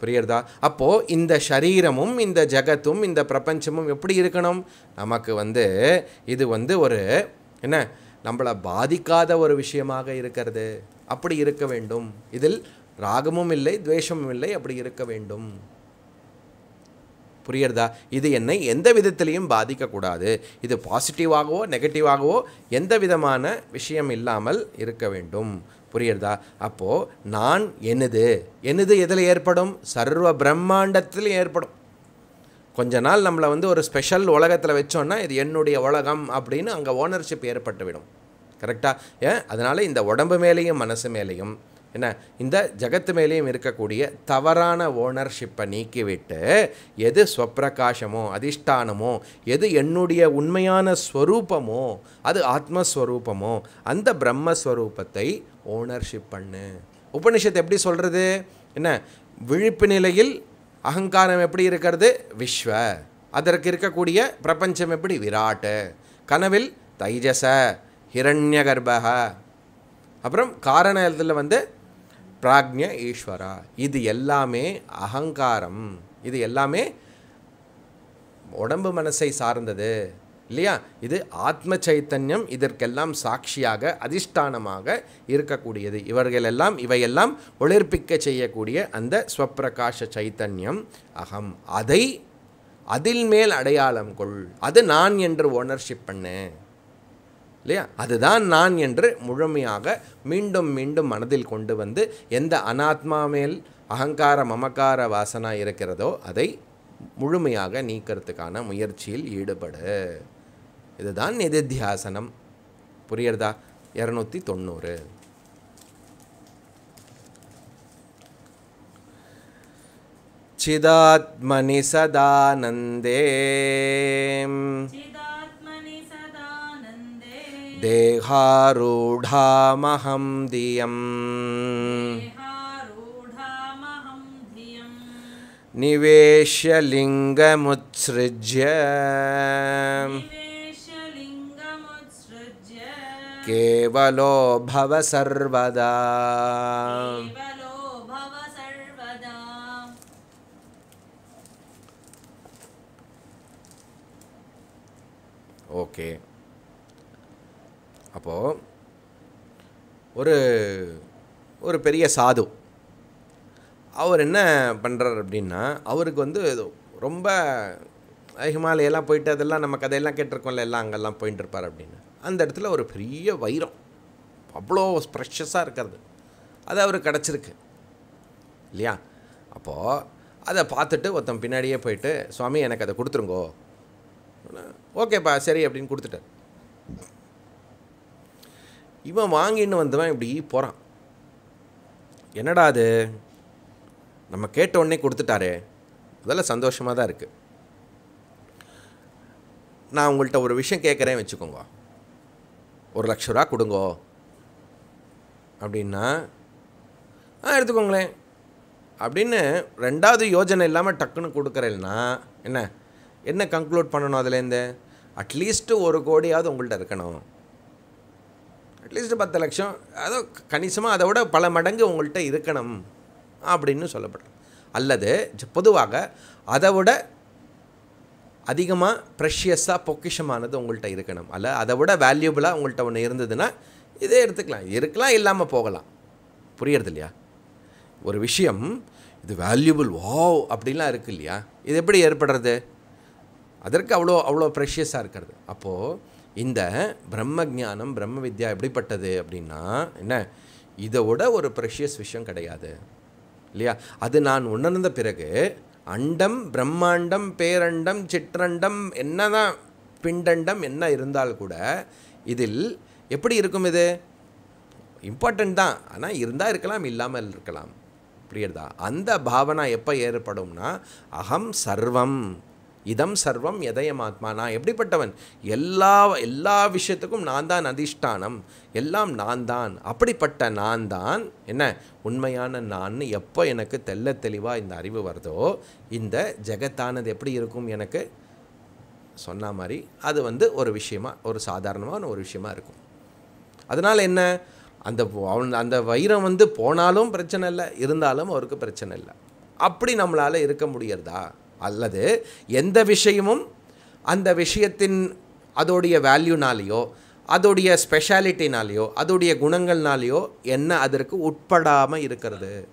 புரியுறதா அப்போது இந்த சரீரமும் இந்த ஜகத்தும் இந்த பிரபஞ்சமும் எப்படி இருக்கணும்? நமக்கு வந்து இது வந்து ஒரு என்ன? நம்மளை பாதிக்காத ஒரு விஷயமாக இருக்கிறது. அப்படி இருக்க வேண்டும். இதில் ராகமும் இல்லை துவேஷமும் இல்லை அப்படி இருக்க வேண்டும். புரியுறதா இது என்னை எந்த விதத்திலையும் பாதிக்கக்கூடாது. இது பாசிட்டிவாகவோ நெகட்டிவாகவோ எந்த விதமான விஷயம் இல்லாமல் இருக்க வேண்டும். புரியுறதா அப்போது நான் என்னது? என்னது எதில் ஏற்படும்? சர்வ பிரம்மாண்டத்தில் ஏற்படும். கொஞ்ச நாள் நம்மளை வந்து ஒரு ஸ்பெஷல் உலகத்தில் வச்சோன்னா இது என்னுடைய உலகம் அப்படின்னு அங்கே ஓனர்ஷிப் ஏற்பட்டுவிடும். கரெக்டாக ஏன்? அதனால் இந்த உடம்பு மேலேயும் மனசு மேலேயும் என்ன? இந்த ஜகத்து மேலேயும் இருக்கக்கூடிய தவறான ஓனர்ஷிப்பை நீக்கிவிட்டு எது ஸ்வப்பிரகாசமோ அதிஷ்டானமோ எது என்னுடைய உண்மையான ஸ்வரூபமோ அது ஆத்மஸ்வரூபமோ அந்த பிரம்மஸ்வரூபத்தை ஓனர்ஷிப் பண்ணு. உபனிஷத்து எப்படி சொல்கிறது என்ன? விழிப்பு நிலையில் அகங்காரம் எப்படி இருக்கிறது? விஸ்வ. அதற்கு இருக்கக்கூடிய பிரபஞ்சம் எப்படி? விராட்டு. கனவில் தைஜச ஹிரண்யகர்பக. அப்புறம் காரணத்தில் வந்து பிராக்ஞ ஈஸ்வரா. இது எல்லாமே அகங்காரம். இது எல்லாமே உடம்பு மனசை சார்ந்தது. இல்லையா? இது ஆத்ம சைத்தன்யம் இதற்கெல்லாம் சாட்சியாக அதிஷ்டானமாக இருக்கக்கூடியது. இவர்களெல்லாம் இவையெல்லாம் ஒளிர்ப்பிக்க செய்யக்கூடிய அந்த ஸ்வப்பிரகாச சைத்தன்யம் அகம். அதை அதில் மேல் அடையாளம் கொள். அது நான் என்று ஓனர்ஷிப் பண்ணேன் இல்லையா அதுதான் நான் என்று முழுமையாக மீண்டும் மீண்டும் மனதில் கொண்டு வந்து எந்த அனாத்மா மேல் அகங்கார மமக்கார வாசனா இருக்கிறதோ அதை முழுமையாக நீக்கிறதுக்கான முயற்சியில் ஈடுபடு இதுதான் நிதித்தியாசனம் புரியுறதா இரநூத்தி தொண்ணூறு சிதாத்மனி சதானந்தே चिदात्मनि सदानन्दे देहारूढामहं धियम्। निवेश्य लिङ्गमुत्सृज्य केवलो भव सर्वदा ओके। okay. அப்போது ஒரு ஒரு பெரிய சாது. அவர் என்ன பண்ணுறார் அப்படின்னா அவருக்கு வந்து ரொம்ப ஹிமாலயெல்லாம் போயிட்டு அதெல்லாம் நம்ம கதையெல்லாம் கேட்டிருக்கோம்ல எல்லாம் அங்கெல்லாம் போயிட்டு இருப்பார் அப்படின்னு. அந்த இடத்துல ஒரு பெரிய வைரம். அவ்வளோ ப்ரெஷஸாக இருக்கிறது. அது அவருக்கு கிடச்சிருக்கு. இல்லையா? அப்போது அதை பார்த்துட்டு ஒருத்தன் பின்னாடியே போயிட்டு சுவாமி எனக்கு அதை கொடுத்துருங்கோ. ஓகேப்பா சரி அப்படின்னு கொடுத்துட்டார். இவன் வாங்கின்னு வந்தவன் இப்படி போகிறான் என்னடா அது? நம்ம கேட்ட உடனே கொடுத்துட்டாரே. முதல்ல சந்தோஷமாக தான் இருக்குது நான் உங்கள்கிட்ட ஒரு விஷயம் கேட்குறேன் வச்சுக்கோங்க. ஒரு லட்ச ரூபா கொடுங்கோ. அப்படின்னா ஆ எடுத்துக்கோங்களேன். அப்படின்னு ரெண்டாவது யோஜனை இல்லாமல் டக்குன்னு கொடுக்குறேன்னா என்ன? என்ன கன்க்ளூட் பண்ணணும் அதுலேருந்து? அட்லீஸ்ட்டு ஒரு கோடியாவது உங்கள்கிட்ட இருக்கணும். அட்லீஸ்ட் பத்து லட்சம். அதோ கணிசமாக அதை விட பல மடங்கு உங்கள்கிட்ட இருக்கணும் அப்படின்னு சொல்லப்படும். அல்லது பொதுவாக அதை விட அதிகமாக ப்ரெஷியஸாக பொக்கிஷமானது உங்கள்கிட்ட இருக்கணும். அல்ல அதை விட வேல்யூபிளாக உங்கள்கிட்ட ஒன்று இருந்ததுன்னா இதே எடுத்துக்கலாம். இருக்கலாம் இல்லாமல் போகலாம். புரியறது இல்லையா? ஒரு விஷயம் இது வேல்யூபிள் வாவ் அப்படிலாம் இருக்கு இல்லையா? இது எப்படி ஏற்படுறது? அதற்கு அவ்வளோ அவ்வளோ ப்ரெஷியஸாக இருக்கிறது. அப்போது இந்த பிரம்ம ஞானம் பிரம்ம வித்யா எப்படிப்பட்டது அப்படின்னா என்ன? இதோட ஒரு ப்ரெஷியஸ் விஷயம் கிடையாது. இல்லையா? அது நான் உணர்ந்த பிறகு அண்டம் பிரம்மாண்டம் பேரண்டம் சிற்றண்டம் என்னதான் பிண்டண்டம் என்ன இருந்தால் கூட இதில் எப்படி இருக்கும் இது? இம்பார்ட்டண்ட் தான். ஆனால் இருந்தால் இருக்கலாம் இல்லாமல் இருக்கலாம். புரியுறதா அந்த பாவனா எப்போ ஏற்படும்னா அகம் சர்வம். இதம் சர்வம் எதயம் ஆத்மா நான் எப்படிப்பட்டவன்? எல்லா எல்லா விஷயத்துக்கும் நான் தான் அதிஷ்டானம். எல்லாம் நான் தான். அப்படிப்பட்ட நான் தான் என்ன? உண்மையான நான் எப்போ எனக்கு தெள்ள தெளிவாக இந்த அறிவு வருதோ இந்த ஜெகத்தானது எப்படி இருக்கும் எனக்கு? சொன்ன மாதிரி அது வந்து ஒரு விஷயமா ஒரு சாதாரணமான ஒரு விஷயமா இருக்கும். அதனால் என்ன? அந்த அவன் அந்த வைரம் வந்து போனாலும் பிரச்சனை இல்லை இருந்தாலும் அவருக்கு பிரச்சனை இல்லை. அப்படி நம்மளால் இருக்க முடியறதா? அல்லது எந்த விஷயமும் அந்த விஷயத்தின் அதோடைய வேல்யூனாலேயோ அதோடைய ஸ்பெஷாலிட்டினாலேயோ அதோடைய குணங்கள்னாலேயோ என்ன அதற்கு உட்படாமல் இருக்கிறது?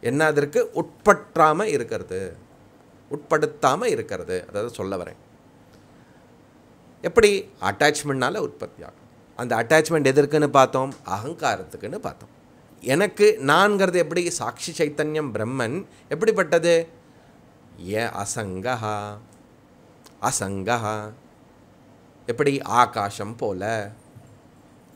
என்ன அதற்கு உட்பற்றாமல் இருக்கிறது? உட்படுத்தாமல் இருக்கிறது. அதாவது சொல்ல வரேன். எப்படி? அட்டாச்மெண்ட்னால உற்பத்தி ஆகும் அந்த அட்டாச்மெண்ட் எதற்குன்னு பார்த்தோம்? அகங்காரத்துக்குன்னு பார்த்தோம். எனக்கு நான்கிறது எப்படி? சாட்சி சைத்தன்யம் பிரம்மன். எப்படிப்பட்டது? ஏ அசங்கஹா அசங்கஹா எப்படி? ஆகாசம் போல.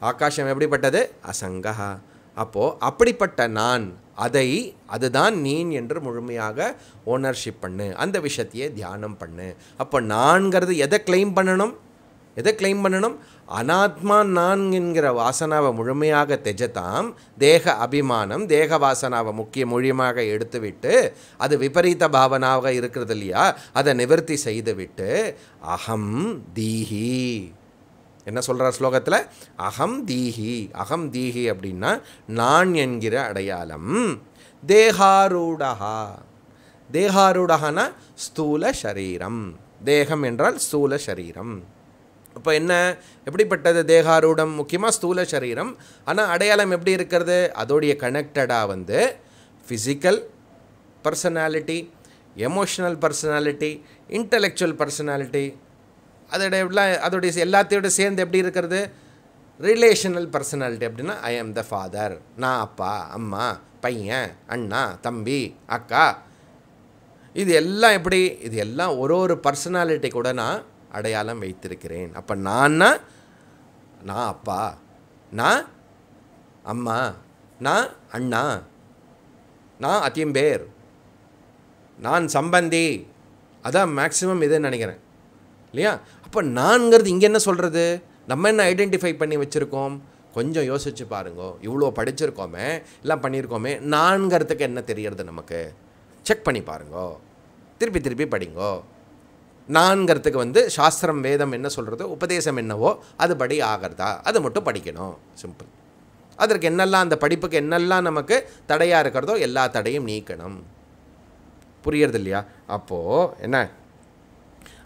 ஆகாஷம் எப்படிப்பட்டது? அசங்கஹா அப்போது அப்படிப்பட்ட நான் அதை அதுதான் நீன் என்று முழுமையாக ஓனர்ஷிப் பண்ணு. அந்த விஷயத்தையே தியானம் பண்ணு. அப்போ நான்கிறது எதை கிளைம் பண்ணணும்? எதை கிளைம் பண்ணணும்? அனாத்மா நான் என்கிற வாசனாவை முழுமையாக தெஜதாம் தேக அபிமானம் தேக வாசனாவை முக்கிய மொழியமாக எடுத்துவிட்டு அது விபரீத பாவனாக இருக்கிறது இல்லையா? அதை நிவர்த்தி செய்துவிட்டு அகம் தீஹி. என்ன சொல்கிறார் ஸ்லோகத்தில்? அகம் தீஹி. அகம் தீஹி அப்படின்னா நான் என்கிற அடையாளம். தேகாரூடகா தேகாரூடகனா ஸ்தூல சரீரம். தேகம் என்றால் ஸ்தூல சரீரம். இப்போ என்ன? எப்படிப்பட்டது தேகாரூடம்? முக்கியமாக ஸ்தூல சரீரம். ஆனால் அடையாளம் எப்படி இருக்கிறது? அதோடைய கனெக்டடாக வந்து physical personality emotional personality intellectual personality அதோட அதோடைய எல்லாத்தையோட சேர்ந்து எப்படி இருக்கிறது? ரிலேஷனல் பர்சனாலிட்டி அப்படின்னா ஐ ஆம் த ஃபாதர் நான் அப்பா அம்மா பையன் அண்ணா தம்பி அக்கா. இது எல்லாம் எப்படி? இது எல்லாம் ஒரு ஒரு பர்சனாலிட்டி கூட நான் அடையாளம் வைத்திருக்கிறேன். அப்போ நான்னா? நான் அப்பா. நான் அம்மா. நான் அண்ணா. நான் அத்தியம்பேர். நான் சம்பந்தி. அதான் மேக்ஸிமம் இதுன்னு நினைக்கிறேன். இல்லையா? அப்போ நான்கிறது இங்கே என்ன சொல்கிறது நம்ம என்ன ஐடென்டிஃபை பண்ணி வச்சுருக்கோம்? கொஞ்சம் யோசிச்சு பாருங்கோ. இவ்வளோ படிச்சிருக்கோமே எல்லாம் பண்ணியிருக்கோமே நான்கிறதுக்கு என்ன தெரியறது நமக்கு? செக் பண்ணி பாருங்கோ. திருப்பி திருப்பி படிங்கோ. நான்கிறதுக்கு வந்து சாஸ்திரம் வேதம் என்ன சொல்கிறதோ உபதேசம் என்னவோ அதுபடி ஆகிறதா? அது மட்டும் படிக்கணும். சிம்பிள் அதற்கு என்னெல்லாம் அந்த படிப்புக்கு என்னெல்லாம் நமக்கு தடையாக இருக்கிறதோ எல்லா தடையும் நீக்கணும். புரியறது இல்லையா? அப்போது என்ன?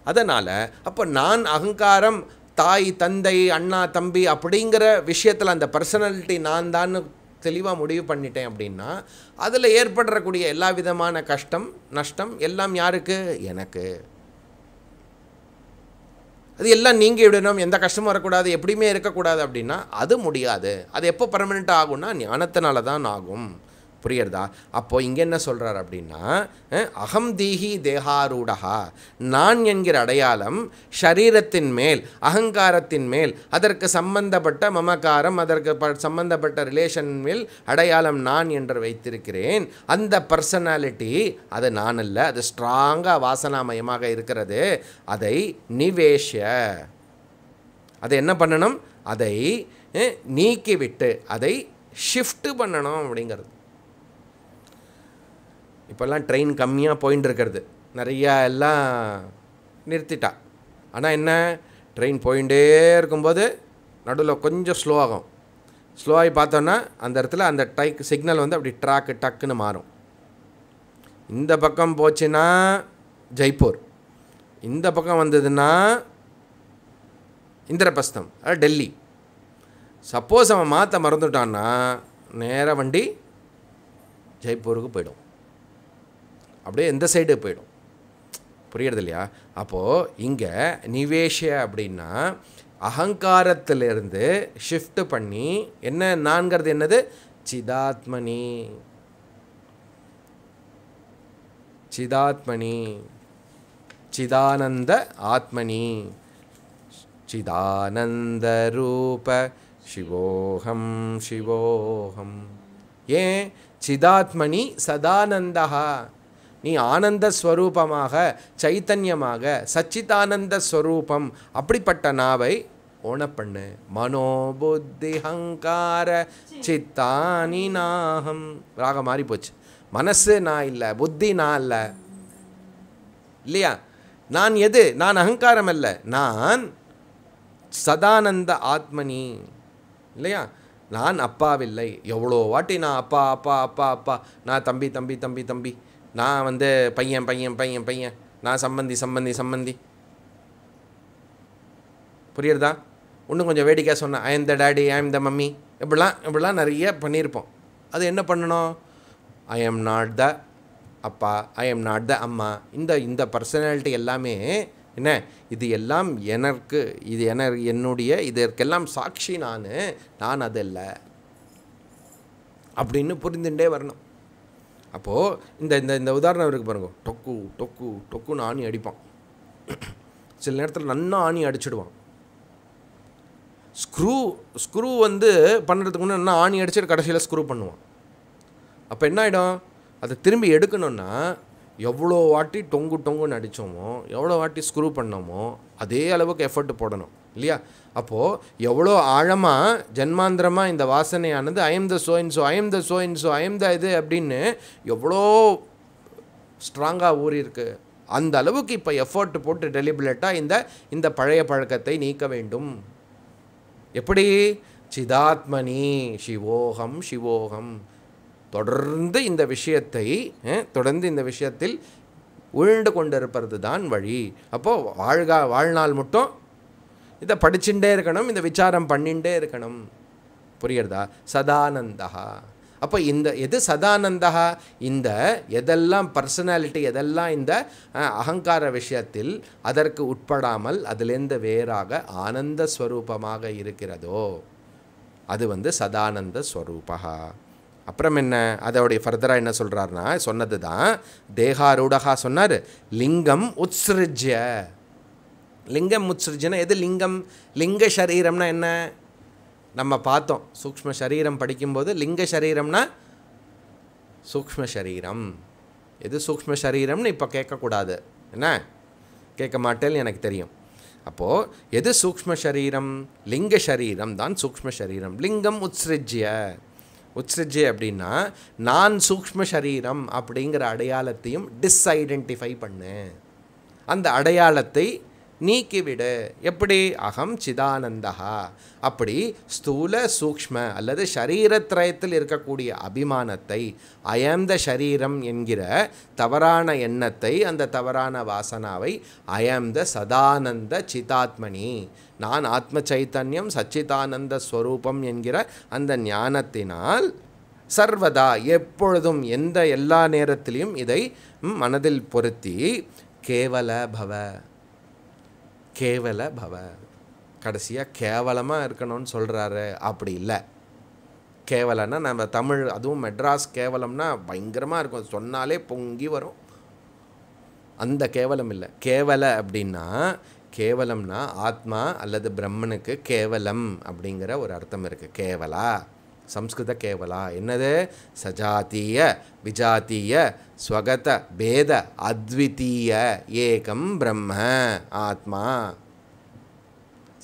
அதனால் அப்போ நான் அகங்காரம் தாய் தந்தை அண்ணா தம்பி அப்படிங்கிற விஷயத்தில் அந்த பர்சனாலிட்டி நான் தான் தெளிவாக முடிவு பண்ணிட்டேன் அப்படின்னா அதில் ஏற்படுறக்கூடிய எல்லா விதமான கஷ்டம் நஷ்டம் எல்லாம் யாருக்கு? எனக்கு. அது எல்லாம் நீங்கி விடணும் எந்த கஷ்டமும் வரக்கூடாது எப்படியுமே இருக்கக்கூடாது அப்படின்னா அது முடியாது. அது எப்போ பர்மனெண்ட் ஆகும்னா ஞானத்தினால தான் ஆகும். புரியுறதா அப்போது இங்கே என்ன சொல்கிறார் அப்படின்னா அகம் தீஹி தேகாரூடகா நான் என்கிற அடையாளம் ஷரீரத்தின் மேல் அகங்காரத்தின் மேல் அதற்கு சம்பந்தப்பட்ட மமக்காரம் அதற்கு ப சம்பந்தப்பட்ட ரிலேஷன் மேல் அடையாளம் நான் என்று வைத்திருக்கிறேன். அந்த பர்சனாலிட்டி அது நான் அல்ல அது ஸ்ட்ராங்காக வாசனாமயமாக இருக்கிறது. அதை நிவேஷ அதை என்ன பண்ணணும்? அதை நீக்கிவிட்டு அதை ஷிஃப்ட்டு பண்ணணும் அப்படிங்கிறது. இப்போல்லாம் ட்ரெயின் கம்மியாக போயின்னு இருக்கிறது நிறையா எல்லாம் நிறுத்திட்டா. ஆனால் என்ன? ட்ரெயின் போயிட்டே இருக்கும்போது நடுவில் கொஞ்சம் ஸ்லோ ஆகும். ஸ்லோவாகி பார்த்தோன்னா அந்த இடத்துல அந்த டைக் சிக்னல் வந்து அப்படி ட்ராக்கு டக்குன்னு மாறும். இந்த பக்கம் போச்சுன்னா ஜெய்ப்பூர். இந்த பக்கம் வந்ததுன்னா இந்திரபஸ்தம் அதாவது டெல்லி. சப்போஸ் அவன் மாற்ற மறந்துட்டான்னா நேராக வண்டி ஜெய்ப்பூருக்கு போயிடும். அப்படியே எந்த சைடு போயிடும். புரியுறது இல்லையா அப்போது இங்கே நிவேஷ அப்படின்னா அகங்காரத்திலிருந்து ஷிஃப்ட் பண்ணி என்ன நான்கிறது என்னது? சிதாத்மனி. சிதாத்மனி. சிதானந்த ஆத்மனி. சிதானந்தரூப சிவோகம் சிவோகம். ஏன்? சிதாத்மனி சதானந்தகா நீ ஆனந்த ஸ்வரூபமாக சைத்தன்யமாக சச்சிதானந்த ஸ்வரூபம் அப்படிப்பட்ட நாவை ஓணப்பண்ணு மனோபுத்தி ஹங்கார சித்தானி நாகம். ராக மாறி போச்சு. மனசு நான் இல்லை புத்தி நான் இல்லை. இல்லையா? நான் எது? நான் அகங்காரம் அல்ல. நான் சதானந்த ஆத்மனி. இல்லையா? நான் அப்பாவில்லை. எவ்வளோ வாட்டி நான் அப்பா அப்பா அப்பா அப்பா. நான் தம்பி தம்பி தம்பி தம்பி. நான் வந்து பையன் பையன் பையன் பையன். நான் சம்பந்தி சம்பந்தி சம்பந்தி. புரியுறதா? இன்னும் கொஞ்சம் வேடிக்கையாக சொன்னேன் I am the daddy I am the mummy இப்படிலாம் இப்படிலாம் நிறைய பண்ணியிருப்போம். அது என்ன பண்ணணும்? ஐ எம் நாட் த அப்பா ஐ எம் நாட் த அம்மா. இந்த இந்த பர்சனாலிட்டி எல்லாமே என்ன? இது எல்லாம் எனக்கு இது என என்னுடைய இதற்கெல்லாம் சாட்சி நான் நான் அதல்ல அப்படின்னு புரிந்துட்டே வரணும். அப்போது இந்த இந்த இந்த உதாரணம் இருக்குது பாருங்க. டொக்கு டொக்கு டொக்குன்னு ஆணி அடிப்பான். சில நேரத்தில் நன்னா ஆணி அடிச்சிடுவான். ஸ்க்ரூ ஸ்க்ரூ வந்து பண்ணுறதுக்கு முன்னே என்ன ஆணி அடிச்சுட்டு கடைசியில் ஸ்க்ரூ பண்ணுவான். அப்போ என்ன ஆகிடும் அதை திரும்பி எடுக்கணும்னா எவ்வளோ வாட்டி டொங்கு டொங்குன்னு அடித்தோமோ எவ்வளோ வாட்டி ஸ்க்ரூ பண்ணோமோ அதே அளவுக்கு எஃபர்ட் போடணும். இல்லையா? அப்போது எவ்வளோ ஆழமாக ஜென்மாந்திரமாக இந்த வாசனையானது I am the so in so I am the so in so I am the அப்படின்னு எவ்வளோ ஸ்ட்ராங்காக ஊறி இருக்கு அந்த அளவுக்கு இப்போ எஃபர்ட் போட்டு டெலிபரேட்டாக இந்த இந்த பழைய பழக்கத்தை நீக்க வேண்டும். எப்படி? சிதாத்மனி சிவோகம் சிவோகம். தொடர்ந்து இந்த விஷயத்தை தொடர்ந்து இந்த விஷயத்தில் உழ்ந்து கொண்டிருப்பது தான் வழி. அப்போது வாழ்கா வாழ்நாள் மட்டும் இதை படிச்சுட்டே இருக்கணும் இந்த விசாரம் பண்ணிகிட்டே இருக்கணும். புரியுறதா சதானந்தா அப்போ இந்த எது சதானந்தா இந்த எதெல்லாம் பர்சனாலிட்டி எதெல்லாம் இந்த அகங்கார விஷயத்தில் அதற்கு உட்படாமல் அதிலேருந்து வேறாக ஆனந்த ஸ்வரூபமாக இருக்கிறதோ அது வந்து சதானந்த ஸ்வரூபா அப்புறம் என்ன? அதோடைய ஃபர்தராக என்ன சொல்கிறாருன்னா சொன்னது தான் தேகாரூடகா சொன்னார் லிங்கம் உத்ஸ்ருஜ்ய. லிங்கம் உத்ஸ்ருஜ்யனா எது லிங்கம்? லிங்க சரீரம்னா என்ன? நம்ம பார்த்தோம். சூக்ஷ்ம சரீரம் படிக்கும்போது லிங்க சரீரம்னா சூக்ஷ்ம சரீரம். எது சூக்ஷ்ம சரீரம்னு இப்போ கேட்கக்கூடாது. என்ன? கேட்க மாட்டேன்னு எனக்கு தெரியும். அப்போது எது சூக்ஷ்ம சரீரம்? லிங்க சரீரம் தான் சூக்ஷ்ம சரீரம். லிங்கம் உத்ஸ்ரிஜ்ய. உத்ஸ்ரிஜ்ய அப்படின்னா நான் சூக்ஷ்ம சரீரம் அப்படிங்கிற அடையாளத்தையும் டிஸ்ஐடென்டிஃபை பண்ணு. அந்த அடையாளத்தை நீக்கிவிடு. எப்படி? அகம் சிதானந்தா அப்படி ஸ்தூல சூக்ஷ்ம அல்லது சரீரத்ரயத்தில் இருக்கக்கூடிய அபிமானத்தை அயந்த சரீரம் என்கிற தவறான எண்ணத்தை அந்த தவறான வாசனாவை அயந்த சதானந்த சிதாத்மனி. நான் ஆத்ம சைத்தன்யம் சச்சிதானந்த ஸ்வரூபம் என்கிற அந்த ஞானத்தினால் சர்வதா எப்பொழுதும் எந்த எல்லா நேரத்திலையும் இதை மனதில் பொருத்தி கேவல பவ கேவல பவ. கடைசியாக கேவலமாக இருக்கணும்னு சொல்கிறாரு அப்படி இல்லை. கேவலன்னா நம்ம தமிழ் அதுவும் மெட்ராஸ் கேவலம்னா பயங்கரமாக இருக்கும். சொன்னாலே பொங்கி வரும். அந்த கேவலம் இல்லை. கேவல அப்படின்னா கேவலம்னா ஆத்மா அல்லது பிரம்மனுக்கு கேவலம் அப்படிங்கிற ஒரு அர்த்தம் இருக்குது கேவலா? சம்ஸ்கிருத கேவலா? என்னது? சஜாத்திய விஜாத்திய ஸ்வகத பேத அத்விதீய ஏகம் பிரம்ம ஆத்மா.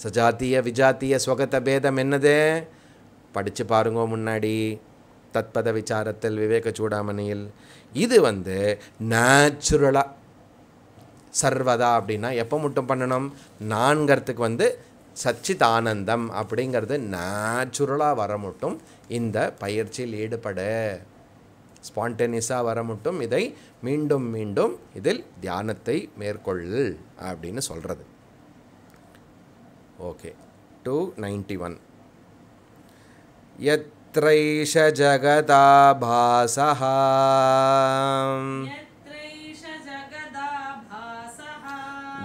சஜாத்திய விஜாத்திய ஸ்வகத பேதம் என்னது? படித்து பாருங்க முன்னாடி. தத்பத விசாரத்தில் விவேக சூடாமணியில். இது வந்து நேச்சுரலாக சர்வதா அப்படின்னா எப்போ மட்டும் பண்ணணும்? நான்கிறதுக்கு வந்து சச்சிதானந்தம் அப்படிங்கிறது நேச்சுரலாக வர மட்டும் இந்த பயிற்சியில் ஈடுபடு ஸ்பான்டேனியஸாக வர மட்டும் இதை மீண்டும் மீண்டும் இதில் தியானத்தை மேற்கொள் அப்படின்னு சொல்கிறது ஓகே டூ நைன்டி ஒன் यत्रैष जगदाभासः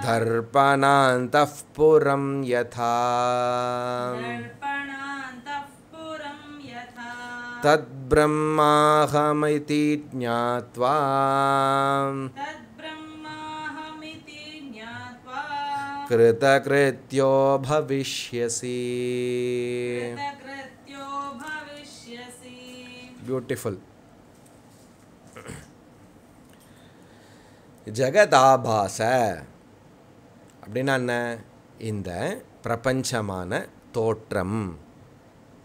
दर्पणान्तः पुरं यथा। तद्ब्रह्माहमिति भविष्य ब्यूटिफुल भविष्यसि। जगदाभास। அப்படின்னா என்ன? இந்த பிரபஞ்சமான தோற்றம்.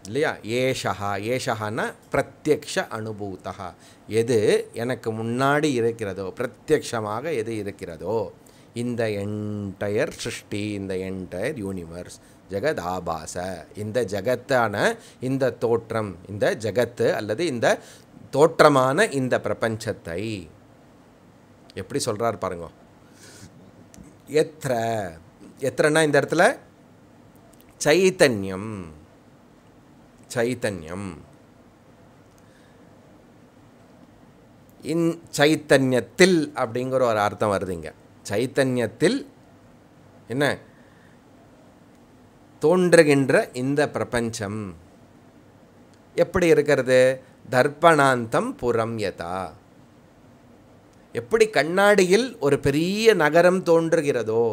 இல்லையா? ஏஷகா ஏஷகான்னா பிரத்யக்ஷ அனுபூத்தகா எது எனக்கு முன்னாடி இருக்கிறதோ பிரத்யக்ஷமாக எது இருக்கிறதோ இந்த என்டையர் சிருஷ்டி இந்த என்டையர் யூனிவர்ஸ் ஜெகத் ஆபாச இந்த ஜகத்தான இந்த தோற்றம் இந்த ஜகத்து அல்லது இந்த தோற்றமான இந்த பிரபஞ்சத்தை. எப்படி சொல்கிறார் பாருங்க. எத்திர எத்திரன்னா இந்த இடத்துல சைத்தன்யம் சைத்தன்யம் இன் சைத்தன்யத்தில் அப்படிங்கிற ஒரு அர்த்தம் வருதுங்க சைத்தன்யத்தில் என்ன? தோன்றுகின்ற இந்த பிரபஞ்சம். எப்படி இருக்கிறது? தர்ப்பணாந்தம் புறம் யதா. எப்படி கண்ணாடியில் ஒரு பெரிய நகரம் தோன்றுகிறதோ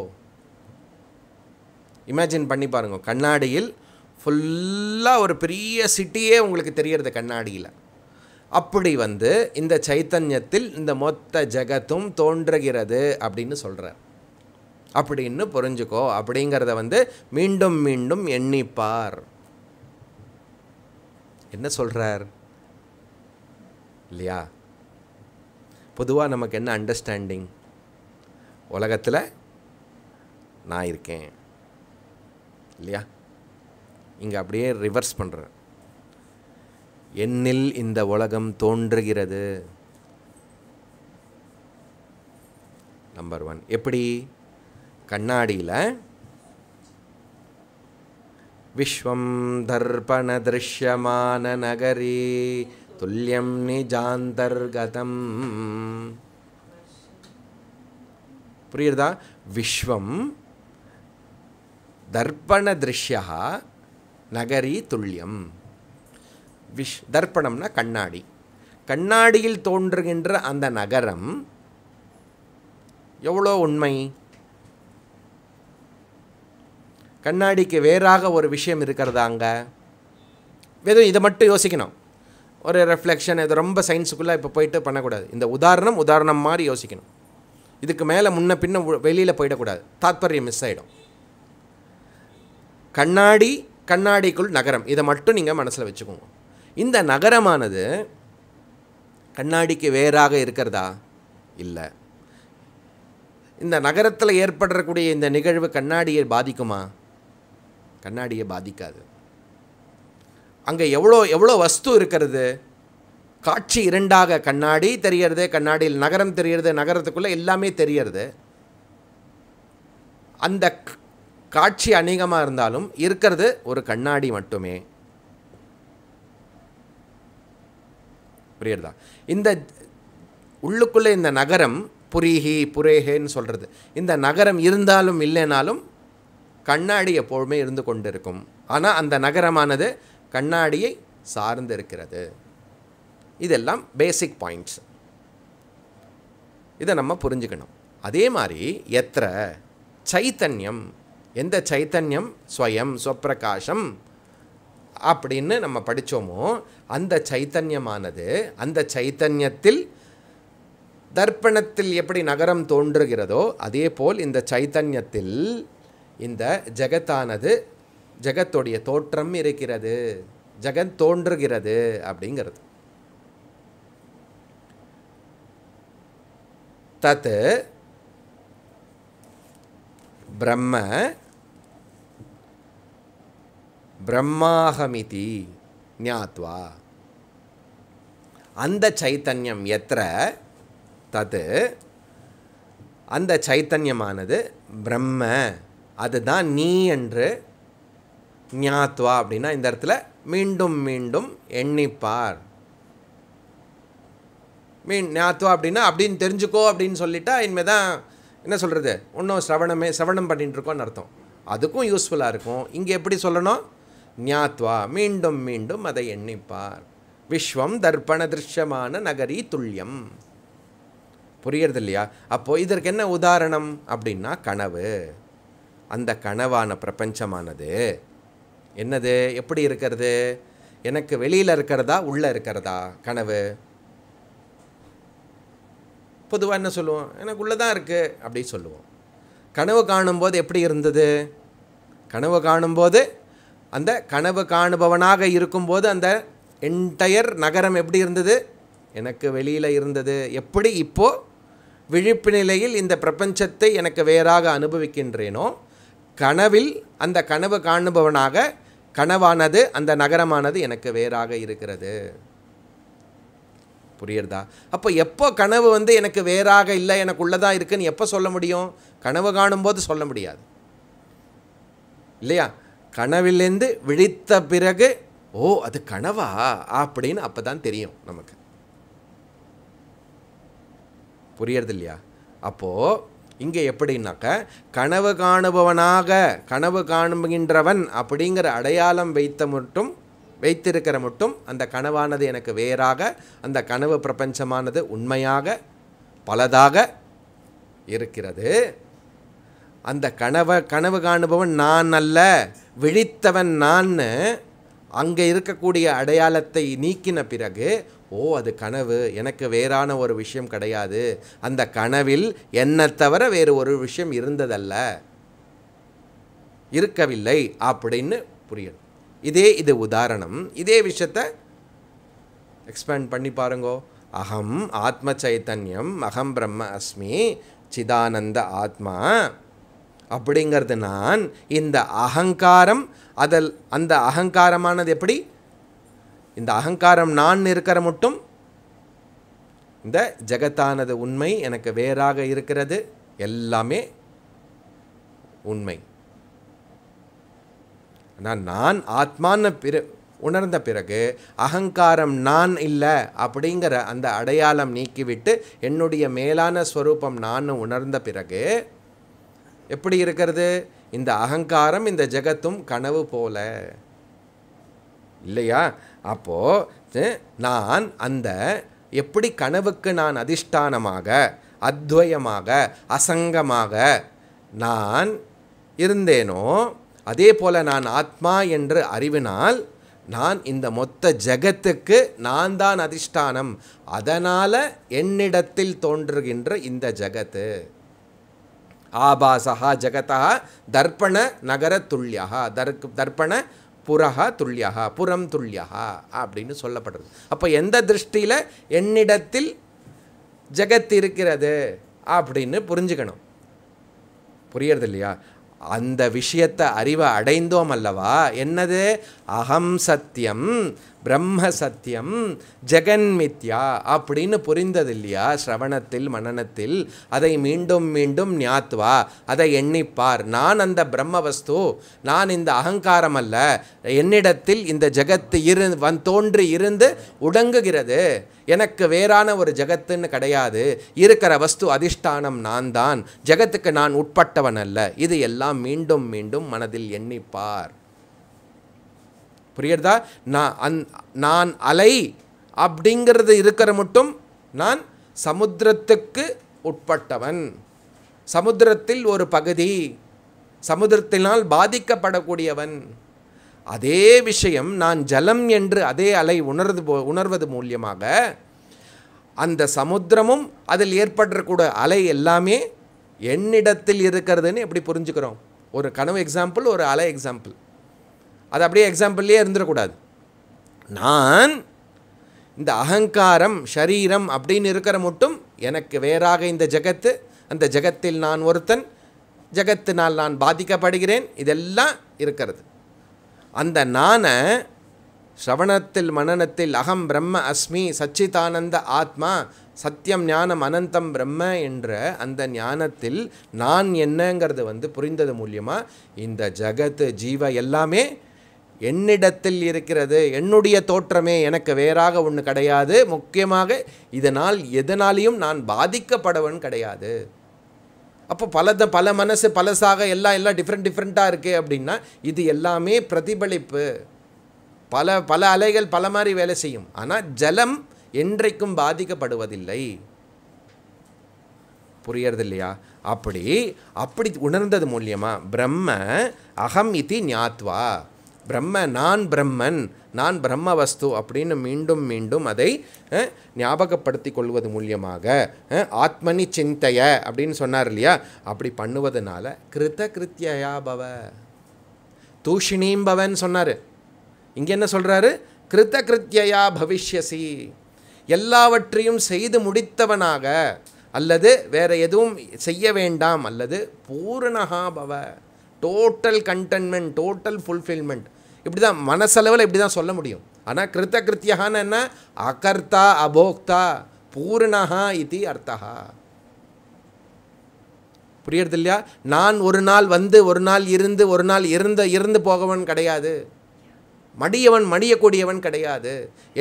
இமேஜின் பண்ணி பாருங்க கண்ணாடியில் ஃபுல்லாக ஒரு பெரிய சிட்டியே உங்களுக்கு தெரியறது கண்ணாடியில். அப்படி வந்து இந்த சைத்தன்யத்தில் இந்த மொத்த ஜகத்தும் தோன்றுகிறது அப்படின்னு சொல்கிறார் அப்படின்னு புரிஞ்சுக்கோ அப்படிங்கிறத வந்து மீண்டும் மீண்டும் எண்ணிப்பார். என்ன சொல்கிறார் இல்லையா? பொதுவாக நமக்கு என்ன அண்டர்ஸ்டாண்டிங் உலகத்தில் நான் இருக்கேன். இல்லையா? இங்கே அப்படியே ரிவர்ஸ் பண்ணுறேன் என்னில் இந்த உலகம் தோன்றுகிறது? நம்பர் ஒன் எப்படி? கண்ணாடியில் விஸ்வம் தர்ப்பண திருஷ்யமான நகரி துல்லியம் நிஜாந்தர்கதம் புரியுறதா விஸ்வம் தர்ப்பண திருஷ்யா நகரி துல்லியம் விஷ் தர்ப்பணம்னா கண்ணாடி. கண்ணாடியில் தோன்றுகின்ற அந்த நகரம் எவ்வளோ உண்மை? கண்ணாடிக்கு வேறாக ஒரு விஷயம் இருக்கிறதா அங்கே? வெறும் இதை மட்டும் யோசிக்கணும். ஒரு ரெஃப்ளெக்ஷன் இது ரொம்ப சயின்ஸுக்குள்ளே இப்போ போயிட்டு பண்ணக்கூடாது. இந்த உதாரணம் உதாரணம் மாதிரி யோசிக்கணும். இதுக்கு மேலே முன்ன பின்ன வெளியில் போயிடக்கூடாது. தாத்பரியம் மிஸ் ஆகிடும் கண்ணாடி கண்ணாடிக்குள் நகரம். இதை மட்டும் நீங்கள் மனசில் வச்சுக்கோங்க. இந்த நகரமானது கண்ணாடிக்கு வேறாக இருக்கிறதா? இல்லை. இந்த நகரத்தில் ஏற்படக்கூடிய இந்த நிகழ்வு கண்ணாடியை பாதிக்குமா? கண்ணாடியை பாதிக்காது. அங்கே எவ்வளோ எவ்வளோ வஸ்து இருக்கிறது? காட்சி இரண்டாக கண்ணாடி தெரியறது கண்ணாடியில் நகரம் தெரியறது நகரத்துக்குள்ளே எல்லாமே தெரியறது. அந்த காட்சி அநேகமாக இருந்தாலும் இருக்கிறது ஒரு கண்ணாடி மட்டுமே. புரியுறதா? இந்த உள்ளுக்குள்ளே இந்த நகரம் புரிஹி புரேஹேன்னு சொல்கிறது இந்த நகரம் இருந்தாலும் இல்லைனாலும் கண்ணாடி எப்பொழுதுமே இருந்து கொண்டிருக்கும். ஆனால் அந்த நகரமானது கண்ணாடியை சார்ந்து இருக்கிறது இதெல்லாம் பேசிக் பாயிண்ட்ஸ் இதை நம்ம புரிஞ்சுக்கணும். அதே மாதிரி எத்திர சைத்தன்யம் எந்த சைத்தன்யம்? ஸ்வயம் ஸ்வப்பிரகாசம் அப்படின்னு நம்ம படித்தோமோ அந்த சைத்தன்யமானது அந்த சைத்தன்யத்தில் தர்ப்பணத்தில் எப்படி நகரம் தோன்றுகிறதோ அதே போல் இந்த சைத்தன்யத்தில் இந்த ஜெகத்தானது ஜெகத்துடைய தோற்றம் இருக்கிறது ஜெகத் தோன்றுகிறது அப்படிங்கிறது. தத்து பிரம்ம பிரம்மாகமிதி ஞாத்வா. அந்த சைத்தன்யம் எத்திர? தது அந்த சைத்தன்யமானது பிரம்ம அதுதான் நீ என்று ஞாத்வா அப்படின்னா இந்த இடத்துல மீண்டும் மீண்டும் எண்ணிப்பார். மீன் ஞாத்வா அப்படின்னா அப்படின்னு தெரிஞ்சுக்கோ அப்படின்னு சொல்லிட்டா இனிமே தான் என்ன சொல்கிறது இன்னும் சிரவணமே சிரவணம் பண்ணிட்டுருக்கோம்னு அர்த்தம். அதுக்கும் யூஸ்ஃபுல்லாக இருக்கும். இங்கே எப்படி சொல்லணும்? ஞாத்வா மீண்டும் மீண்டும் அதை எண்ணிப்பார். விஸ்வம் தர்ப்பண திருஷ்யமான நகரி துல்லியம். புரியறது இல்லையா அப்போது இதற்கு என்ன உதாரணம் அப்படின்னா கனவு. அந்த கனவான பிரபஞ்சமானது. என்னது? எப்படி இருக்கிறது? எனக்கு வெளியில் இருக்கிறதா? உள்ளே இருக்கிறதா? கனவு. பொதுவாக என்ன சொல்லுவோம்? எனக்கு உள்ளே தான் இருக்குது அப்படி சொல்லுவோம். கனவு காணும்போது எப்படி இருந்தது? கனவு காணும்போது அந்த கனவு காணுபவனாக இருக்கும்போது அந்த என்டையர் நகரம் எப்படி இருந்தது? எனக்கு வெளியில் இருந்தது. எப்படி இப்போது விழிப்பு நிலையில் இந்த பிரபஞ்சத்தை எனக்கு வேறாக அனுபவிக்கின்றேனோ கனவில் அந்த கனவு காணுபவனாக கனவானது அந்த நகரமானது எனக்கு வேறாக இருக்கிறது. புரியுறதா? அப்போ எப்போ கனவு வந்து எனக்கு வேறாக இல்லை எனக்குள்ளே தான் இருக்குன்னு எப்போ சொல்ல முடியும்? கனவு காணும்போது சொல்ல முடியாது. இல்லையா? கனவிலேருந்து விழித்த பிறகு ஓ அது கனவா? அப்படின்னு அப்போ தான் தெரியும் நமக்கு. புரியறது இல்லையா அப்போது இங்கே எப்படின்னாக்க கனவு காணுபவனாக கனவு காணுகின்றவன் அப்படிங்கிற அடையாளம் வைத்த மட்டும் வைத்திருக்கிற மட்டும் அந்த கனவானது எனக்கு வேறாக அந்த கனவு பிரபஞ்சமானது உண்மையாக பலதாக இருக்கிறது. அந்த கனவை கனவு காணுபவன் நான் அல்ல விழித்தவன் நான்னு அங்கே இருக்கக்கூடிய அடையாளத்தை நீக்கின பிறகு ஓ அது கனவு. எனக்கு வேறான ஒரு விஷயம் கிடையாது. அந்த கனவில் என்னை தவிர வேறு ஒரு விஷயம் இருந்ததல்ல. இருக்கவில்லை அப்படின்னு புரியும் இதே இது உதாரணம். இதே விஷயத்தை எக்ஸ்பேண்ட் பண்ணி பாருங்கோ. அகம் ஆத்ம சைத்தன்யம் அகம் பிரம்ம அஸ்மி சிதானந்த ஆத்மா அப்படிங்கிறது நான் இந்த அகங்காரம் அதில் அந்த அகங்காரமானது எப்படி? இந்த அகங்காரம் நான் இருக்கிற மட்டும் இந்த ஜெகத்தானது உண்மை எனக்கு வேறாக இருக்கிறது எல்லாமே உண்மை. ஆனால் நான் ஆத்மான்னு பிற உணர்ந்த பிறகு அகங்காரம் நான் இல்லை அப்படிங்கிற அந்த அடையாளம் நீக்கிவிட்டு என்னுடைய மேலான ஸ்வரூபம் நான் உணர்ந்த பிறகு எப்படி இருக்கிறது? இந்த அகங்காரம் இந்த ஜெகத்தும் கனவு போல. இல்லையா? அப்போது நான் அந்த எப்படி கனவுக்கு நான் அதிஷ்டானமாக அத்வயமாக அசங்கமாக நான் இருந்தேனோ அதே போல் நான் ஆத்மா என்று அறிவினால் நான் இந்த மொத்த ஜெகத்துக்கு நான் தான் அதிஷ்டானம். அதனால் என்னிடத்தில் தோன்றுகின்ற இந்த ஜெகத்து. ஆபாசா ஜகதா தர்ப்பண நகர துல்லியா தர்க் தர்ப்பண புரஹா துல்லியா புறம் துல்லியா அப்படின்னு சொல்லப்படுறது. அப்போ எந்த திருஷ்டியில் என்னிடத்தில் ஜெகத் இருக்கிறது அப்படின்னு புரிஞ்சுக்கணும். புரியறது இல்லையா அந்த விஷயத்தை அறிவை அடைந்தோம் அல்லவா? என்னது? அகம் சத்தியம். பிரம்ம சத்தியம் ஜெகன்மித்யா அப்படின்னு புரிந்தது இல்லையா ஸ்ரவணத்தில் மனநத்தில் அதை மீண்டும் மீண்டும் ஞாத்வா அதை எண்ணிப்பார். நான் அந்த பிரம்ம வஸ்து நான் இந்த அகங்காரம் அல்ல. என்னிடத்தில் இந்த ஜெகத்து இரு வந் தோன்றி இருந்து உடங்குகிறது. எனக்கு வேறான ஒரு ஜெகத்துன்னு கிடையாது. இருக்கிற வஸ்து அதிஷ்டானம் நான் தான். ஜெகத்துக்கு நான் உட்பட்டவன் அல்ல. இது எல்லாம் மீண்டும் மீண்டும் மனதில் எண்ணிப்பார். புரியுறதா நான் அந் நான் அலை அப்படிங்கிறது இருக்கிற மட்டும் நான் சமுத்திரத்துக்கு உட்பட்டவன். சமுத்திரத்தில் ஒரு பகுதி சமுத்திரத்தினால் பாதிக்கப்படக்கூடியவன். அதே விஷயம் நான் ஜலம் என்று அதே அலை உணர்வது போ உணர்வது மூலியமாக அந்த சமுத்திரமும் அதில் ஏற்படக்கூடிய அலை எல்லாமே என்னிடத்தில் இருக்கிறதுன்னு எப்படி புரிஞ்சுக்கிறோம்? ஒரு கனவு எக்ஸாம்பிள் ஒரு அலை எக்ஸாம்பிள் அது அப்படியே எக்ஸாம்பிள்லேயே இருந்துடக்கூடாது நான் இந்த அகங்காரம் ஷரீரம் அப்படின்னு இருக்கிற மட்டும் எனக்கு வேறாக இந்த ஜெகத்து அந்த ஜெகத்தில் நான் ஒருத்தன் ஜகத்தினால் நான் பாதிக்கப்படுகிறேன் இதெல்லாம் இருக்கிறது. அந்த நானை ஸ்ரவணத்தில் மனநத்தில் அகம் பிரம்ம அஸ்மி சச்சிதானந்த ஆத்மா சத்தியம் ஞானம் அனந்தம் பிரம்ம என்ற அந்த ஞானத்தில் நான் என்னங்கிறது வந்து புரிந்தது மூலியமாக இந்த ஜகத்து ஜீவ எல்லாமே என்னிடத்தில் இருக்கிறது என்னுடைய தோற்றமே எனக்கு வேறாக ஒன்று கிடையாது. முக்கியமாக இதனால் எதனாலையும் நான் பாதிக்கப்படவன் கிடையாது. அப்போ பல பல மனசு பலசாக எல்லாம் எல்லாம் டிஃப்ரெண்ட் டிஃப்ரெண்ட்டாக இருக்குது அப்படின்னா இது எல்லாமே பிரதிபலிப்பு. பல பல அலைகள் பல மாதிரி வேலை செய்யும். ஆனால் ஜலம் என்றைக்கும் பாதிக்கப்படுவதில்லை. புரியறது இல்லையா அப்படி அப்படி உணர்ந்தது மூலியமாக பிரம்ம அகம் இதி ஞாத்வா. பிரம்ம நான் பிரம்மன் நான் பிரம்ம வஸ்து அப்படின்னு மீண்டும் மீண்டும் அதை ஞாபகப்படுத்தி கொள்வது மூலியமாக ஆத்மனி சிந்தைய அப்படின்னு சொன்னார் இல்லையா? அப்படி பண்ணுவதனால கிருத கிருத்தியா பவ தூஷிணீம் பவன் சொன்னார். இங்கே என்ன சொல்கிறாரு கிருத கிருத்தியா பவிஷ்யசி. எல்லாவற்றையும் செய்து முடித்தவனாக அல்லது வேறு எதுவும் செய்ய வேண்டாம் அல்லது பூரணகா பவ டோட்டல் கண்டென்மெண்ட் டோட்டல் ஃபுல்ஃபில்மெண்ட் இப்படி தான் மனசளவில் இப்படி தான் சொல்ல முடியும். ஆனால் கிருத்த கிருத்தியகான்னு என்ன? அகர்த்தா அபோக்தா பூர்ணஹா இது அர்த்தா புரியறது இல்லையா? நான் ஒரு நாள் வந்து ஒரு நாள் இருந்து ஒரு நாள் இருந்த இருந்து போகவன் கிடையாது. மடியவன் மடியக்கூடியவன் கிடையாது.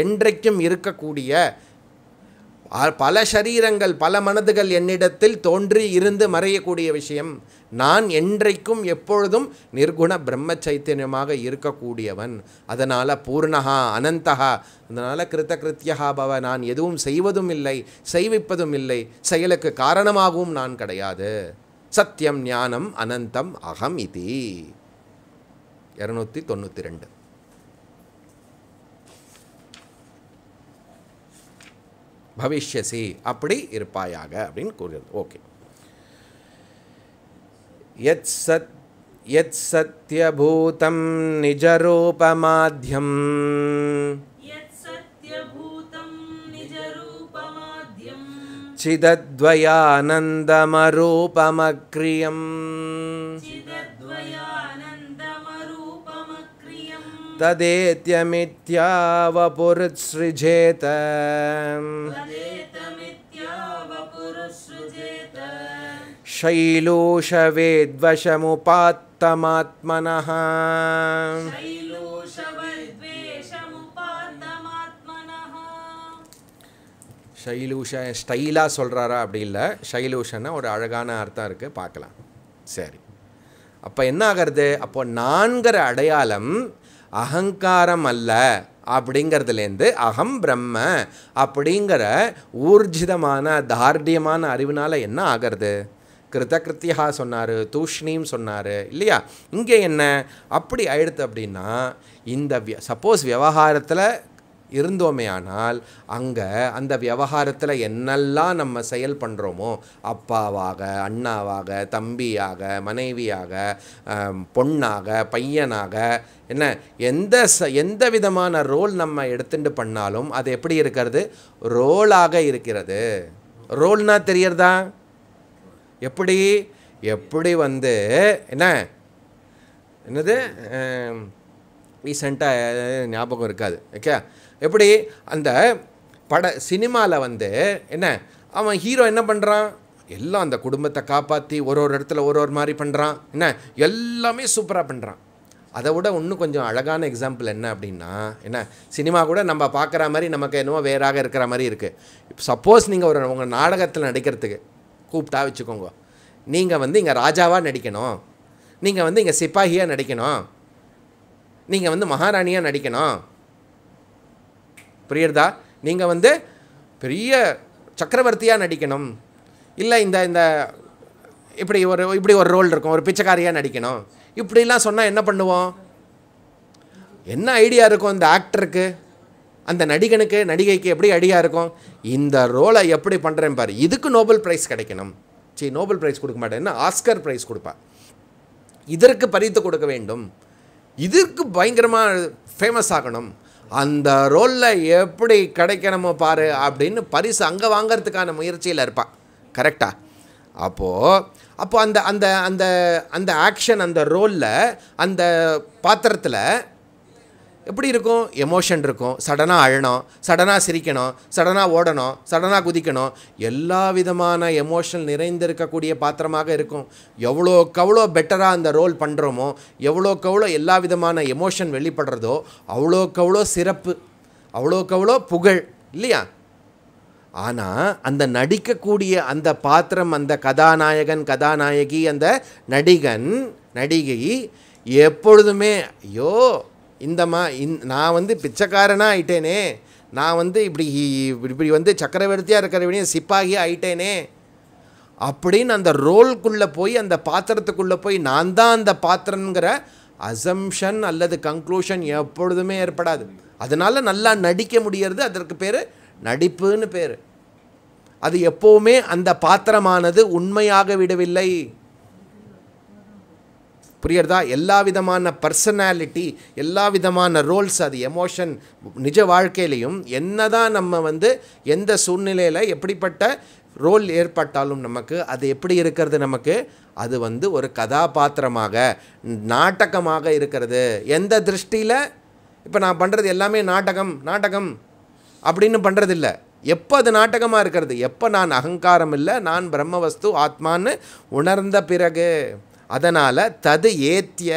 என்றைக்கும் இருக்கக்கூடிய பல சரீரங்கள் பல மனதுகள் என்னிடத்தில் தோன்றி இருந்து மறையக்கூடிய விஷயம். நான் என்றைக்கும் எப்பொழுதும் நிர்குண பிரம்ம சைத்தன்யமாக இருக்கக்கூடியவன். அதனால் பூர்ணகா அனந்தகா அதனால் கிருத்த கிருத்தியகா பவ நான் எதுவும் செய்வதும் இல்லை செய்விப்பதும் இல்லை. செயலுக்கு காரணமாகவும் நான் கிடையாது. சத்தியம் ஞானம் அனந்தம் அகம் இதி. இரநூத்தி தொண்ணூற்றி ரெண்டு. பவிஷ்யசி அப்படி இருப்பாயாக அப்படின்னு கூறுகிறது ஓகே யத் சத் யத் சத்யபூதம் நிஜரூபமாத்யம் यत् सत्यभूतं निजरूपमाद्यं चिदद्वयानन्दमरूपमक्रियम् तदेत्यमित्यावपुरुत्सृजेत तदेतमित्यावपुरुसृजेत शैलूषवेद्वशमुपात्तमात्मनः शैलूषवद्वेषमुपात्तमात्मनः ஷைலூஷ ஸ்டைலாக சொல்கிறாரா அப்படி இல்லை ஷைலூஷன்னா ஒரு அழகான அர்த்தம் இருக்குது பார்க்கலாம் சரி அப்போ என்ன ஆகிறது அப்போ நான்கிற அடையாளம் அகங்காரம் அல்ல அப்படிங்கிறதுலேருந்து அகம் பிரம்ம அப்படிங்கிற ஊர்ஜிதமான தார்டியமான அறிவினால் என்ன ஆகிறது? கிருதகிருத்தியா சொன்னார் தூஷ்ணியும் சொன்னார் இல்லையா? இங்கே என்ன? அப்படி ஆயிடுத்து அப்படின்னா இந்த சப்போஸ் விவகாரத்தில் இருந்தோமே ஆனால் அங்கே அந்த விவகாரத்தில் என்னெல்லாம் நம்ம செயல் பண்ணுறோமோ அப்பாவாக அண்ணாவாக தம்பியாக மனைவியாக பொண்ணாக பையனாக என்ன எந்த ச எந்த விதமான ரோல் நம்ம எடுத்துட்டு பண்ணாலும் அது எப்படி இருக்கிறது? ரோலாக இருக்கிறது. ரோல்னா தெரியறதா? எப்படி? எப்படி வந்து என்ன என்னது? ரீசெண்டாக ஞாபகம் இருக்காது. ஓகே? எப்படி? அந்த பட சினிமாவில் வந்து என்ன? அவன் ஹீரோ என்ன பண்ணுறான் எல்லாம் அந்த குடும்பத்தை காப்பாற்றி ஒரு ஒரு இடத்துல ஒரு ஒரு மாதிரி பண்ணுறான் என்ன? எல்லாமே சூப்பராக பண்ணுறான் அதை விட இன்னும் கொஞ்சம் அழகான எக்ஸாம்பிள் என்ன அப்படின்னா என்ன? சினிமா கூட நம்ம பார்க்குற மாதிரி நமக்கு என்னவோ வேறாக இருக்கிற மாதிரி இருக்குது சப்போஸ் நீங்கள் ஒரு உங்கள் நாடகத்தில் நடிக்கிறதுக்கு கூப்பிட்டா வச்சுக்கோங்க. நீங்கள் வந்து இங்கே ராஜாவாக நடிக்கணும். நீங்கள் வந்து இங்கே சிப்பாகியாக நடிக்கணும். நீங்கள் வந்து மகாராணியாக நடிக்கணும். புரியுறதா? நீங்கள் வந்து பெரிய சக்கரவர்த்தியாக நடிக்கணும். இல்லை இந்த இந்த இப்படி ஒரு இப்படி ஒரு ரோல் இருக்கும். ஒரு பிச்சைக்காரியாக நடிக்கணும். இப்படிலாம் சொன்னால் என்ன பண்ணுவோம்? என்ன ஐடியா இருக்கும் அந்த ஆக்டருக்கு அந்த நடிகனுக்கு நடிகைக்கு எப்படி ஐடியா இருக்கும்? இந்த ரோலை எப்படி பண்ணுறேன் பாரு. இதுக்கு நோபல் ப்ரைஸ் கிடைக்கணும். சரி நோபல் ப்ரைஸ் கொடுக்க மாட்டேன். என்ன? ஆஸ்கர் ப்ரைஸ் கொடுப்பா. இதற்கு பரித்து கொடுக்க வேண்டும். இதற்கு பயங்கரமாக ஃபேமஸ் ஆகணும். அந்த ரோலில் எப்படி கிடைக்கணுமோ பாரு அப்படின்னு பரிசு அங்கே வாங்கிறதுக்கான முயற்சியில் இருப்பாள் கரெக்டாக அப்போது அப்போ அந்த அந்த அந்த அந்த ஆக்ஷன் அந்த ரோலில் அந்த பாத்திரத்தில் எப்படி இருக்கும்? எமோஷன் இருக்கும். சடனாக அழணும் சடனாக சிரிக்கணும் சடனாக ஓடணும் சடனாக குதிக்கணும். எல்லா விதமான எமோஷன் நிறைந்திருக்கக்கூடிய பாத்திரமாக இருக்கும். எவ்வளோக்கவ்வளோ பெட்டராக அந்த ரோல் பண்ணுறோமோ எவ்வளோக்கவ்வளோ எல்லா விதமான எமோஷன் வெளிப்படுறதோ அவ்வளோக்கவ்வளோ சிறப்பு அவ்வளோக்கவ்வளோ புகழ் இல்லையா? ஆனால் அந்த நடிக்கக்கூடிய அந்த பாத்திரம் அந்த கதாநாயகன் கதாநாயகி அந்த நடிகன் நடிகை எப்பொழுதுமே ஐயோ இந்தமா இந் நான் வந்து பிச்சைக்காரனாக ஆயிட்டேனே. நான் வந்து இப்படி இப்படி வந்து சக்கரவர்த்தியாக இருக்கிறவனையும் சிப்பாகியாக ஆயிட்டேனே. அப்படின்னு அந்த ரோல்குள்ளே போய் அந்த பாத்திரத்துக்குள்ளே போய் நான் தான் அந்த பாத்திரங்கிற அசம்ஷன் அல்லது கன்க்ளூஷன் எப்பொழுதுமே ஏற்படாது. அதனால் நல்லா நடிக்க முடியறது அதற்கு பேர் நடிப்புன்னு பேர். அது எப்போவுமே அந்த பாத்திரமானது உண்மையாக விடவில்லை. புரியுறதா எல்லா விதமான பர்சனாலிட்டி எல்லா விதமான ரோல்ஸ் அது எமோஷன் நிஜ வாழ்க்கையிலையும் என்னதான் நம்ம வந்து எந்த சூழ்நிலையில் எப்படிப்பட்ட ரோல் ஏற்பட்டாலும் நமக்கு அது எப்படி இருக்கிறது நமக்கு? அது வந்து ஒரு கதாபாத்திரமாக நாடகமாக இருக்கிறது. எந்த திருஷ்டியில்? இப்போ நான் பண்ணுறது எல்லாமே நாடகம் நாடகம் அப்படின்னு பண்ணுறதில்ல எப்போ அது நாட்டகமாக இருக்கிறது? எப்போ நான் அகங்காரம் இல்லை நான் பிரம்மவஸ்து ஆத்மான்னு உணர்ந்த பிறகு. அதனால் தது ஏத்திய.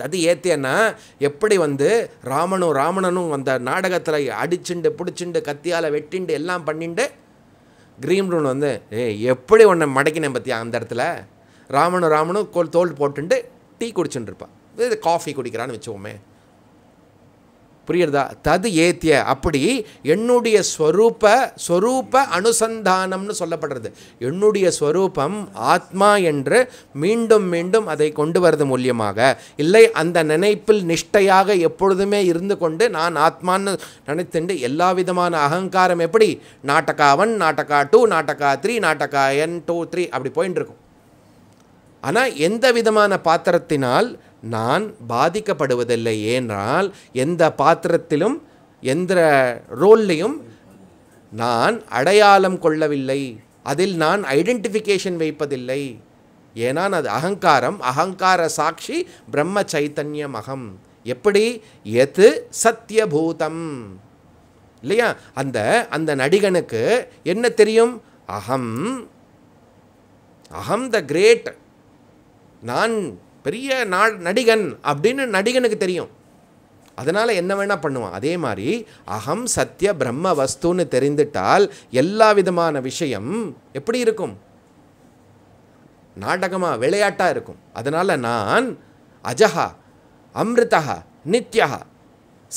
தது ஏத்தியன்னா எப்படி வந்து ராமனும் ராவணனும் அந்த நாடகத்தில் அடிச்சுண்டு பிடிச்சிண்டு கத்தியால் வெட்டிண்டு எல்லாம் பண்ணிண்டு கிரீம் ரூன் வந்து ஏ எப்படி ஒன்று மடக்கினேன் பற்றியா அந்த இடத்துல? ராமனும் ராமனும் கோல் தோல் போட்டுண்டு டீ குடிச்சுட்டு இருப்பான் இது காஃபி குடிக்கிறான்னு வச்சுக்கோமே. புரியுறதா? தது ஏத்திய. அப்படி என்னுடைய ஸ்வரூப ஸ்வரூப அனுசந்தானம்னு சொல்லப்படுறது. என்னுடைய ஸ்வரூபம் ஆத்மா என்று மீண்டும் மீண்டும் அதை கொண்டு வரது மூலியமாக. இல்லை அந்த நினைப்பில் நிஷ்டையாக எப்பொழுதுமே இருந்து கொண்டு நான் ஆத்மான்னு நினைத்துண்டு எல்லா விதமான அகங்காரம் எப்படி? நாட்டகா ஒன் நாட்டகா டூ நாட்டகா த்ரீ நாட்டகா என் டூ த்ரீ அப்படி போயின்னு இருக்கும் ஆனால் எந்த விதமான பாத்திரத்தினால் நான் பாதிக்கப்படுவதில்லை ஏனால் எந்த பாத்திரத்திலும் எந்த ரோல்லையும் நான் அடையாளம் கொள்ளவில்லை. அதில் நான் ஐடென்டிஃபிகேஷன் வைப்பதில்லை. ஏனால் அது அகங்காரம் அகங்கார சாட்சி பிரம்ம சைத்தன்யம் அகம் எப்படி? எது சத்தியபூதம் இல்லையா? அந்த அந்த நடிகனுக்கு என்ன தெரியும்? அகம். அகம் த கிரேட். நான் பெரிய நா நடிகன் அப்படின்னு நடிகனுக்கு தெரியும். அதனால் என்ன வேணால் பண்ணுவான். அதே மாதிரி அகம் சத்திய பிரம்ம வஸ்துன்னு தெரிந்துட்டால் எல்லா விதமான விஷயம் எப்படி இருக்கும்? நாடகமாக விளையாட்டாக இருக்கும். அதனால் நான் அஜஹா அமிர்தா நித்யா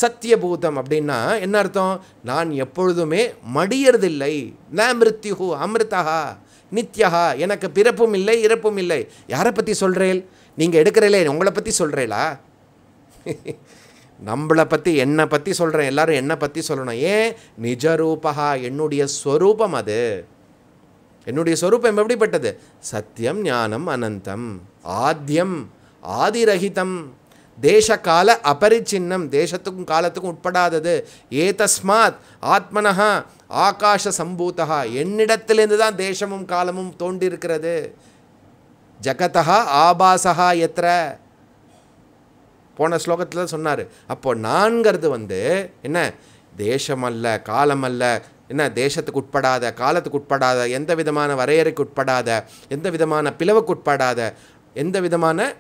சத்தியபூதம் அப்படின்னா என்ன அர்த்தம்? நான் எப்பொழுதுமே மடியறதில்லை. ந மிருத்யுஹு அமிர்தா நித்யா எனக்கு பிறப்பும் இல்லை இறப்பும் இல்லை. யாரை பற்றி சொல்கிறேன் நீங்கள் எடுக்கிறீங்களே உங்களை பற்றி சொல்கிறீங்களா நம்மளை பற்றி என்னை பற்றி சொல்கிறேன் எல்லாரும் என்னை பற்றி சொல்லணும். ஏன்? நிஜரூபா என்னுடைய ஸ்வரூபம் அது. என்னுடைய ஸ்வரூபம் எப்படிப்பட்டது? சத்தியம் ஞானம் அனந்தம். ஆத்தியம் ஆதிரகிதம். தேச கால அபரிச்சின்னம் தேசத்துக்கும் காலத்துக்கும் உட்படாதது. ஏதஸ்மாத் ஆத்மனஹா ஆகாஷ சம்பூதா என்னிடத்திலிருந்து தான் தேசமும் காலமும் தோன்றியிருக்கிறது. ஜகதா ஆபாசா எத்திர போன ஸ்லோகத்தில் சொன்னார். அப்போ நான்கிறது வந்து என்ன? தேசம் அல்ல காலம் அல்ல என்ன? தேசத்துக்கு உட்படாத காலத்துக்கு உட்படாத எந்த விதமான வரையறைக்கு உட்படாத எந்த விதமான பிளவுக்கு உட்படாத எந்த விதமான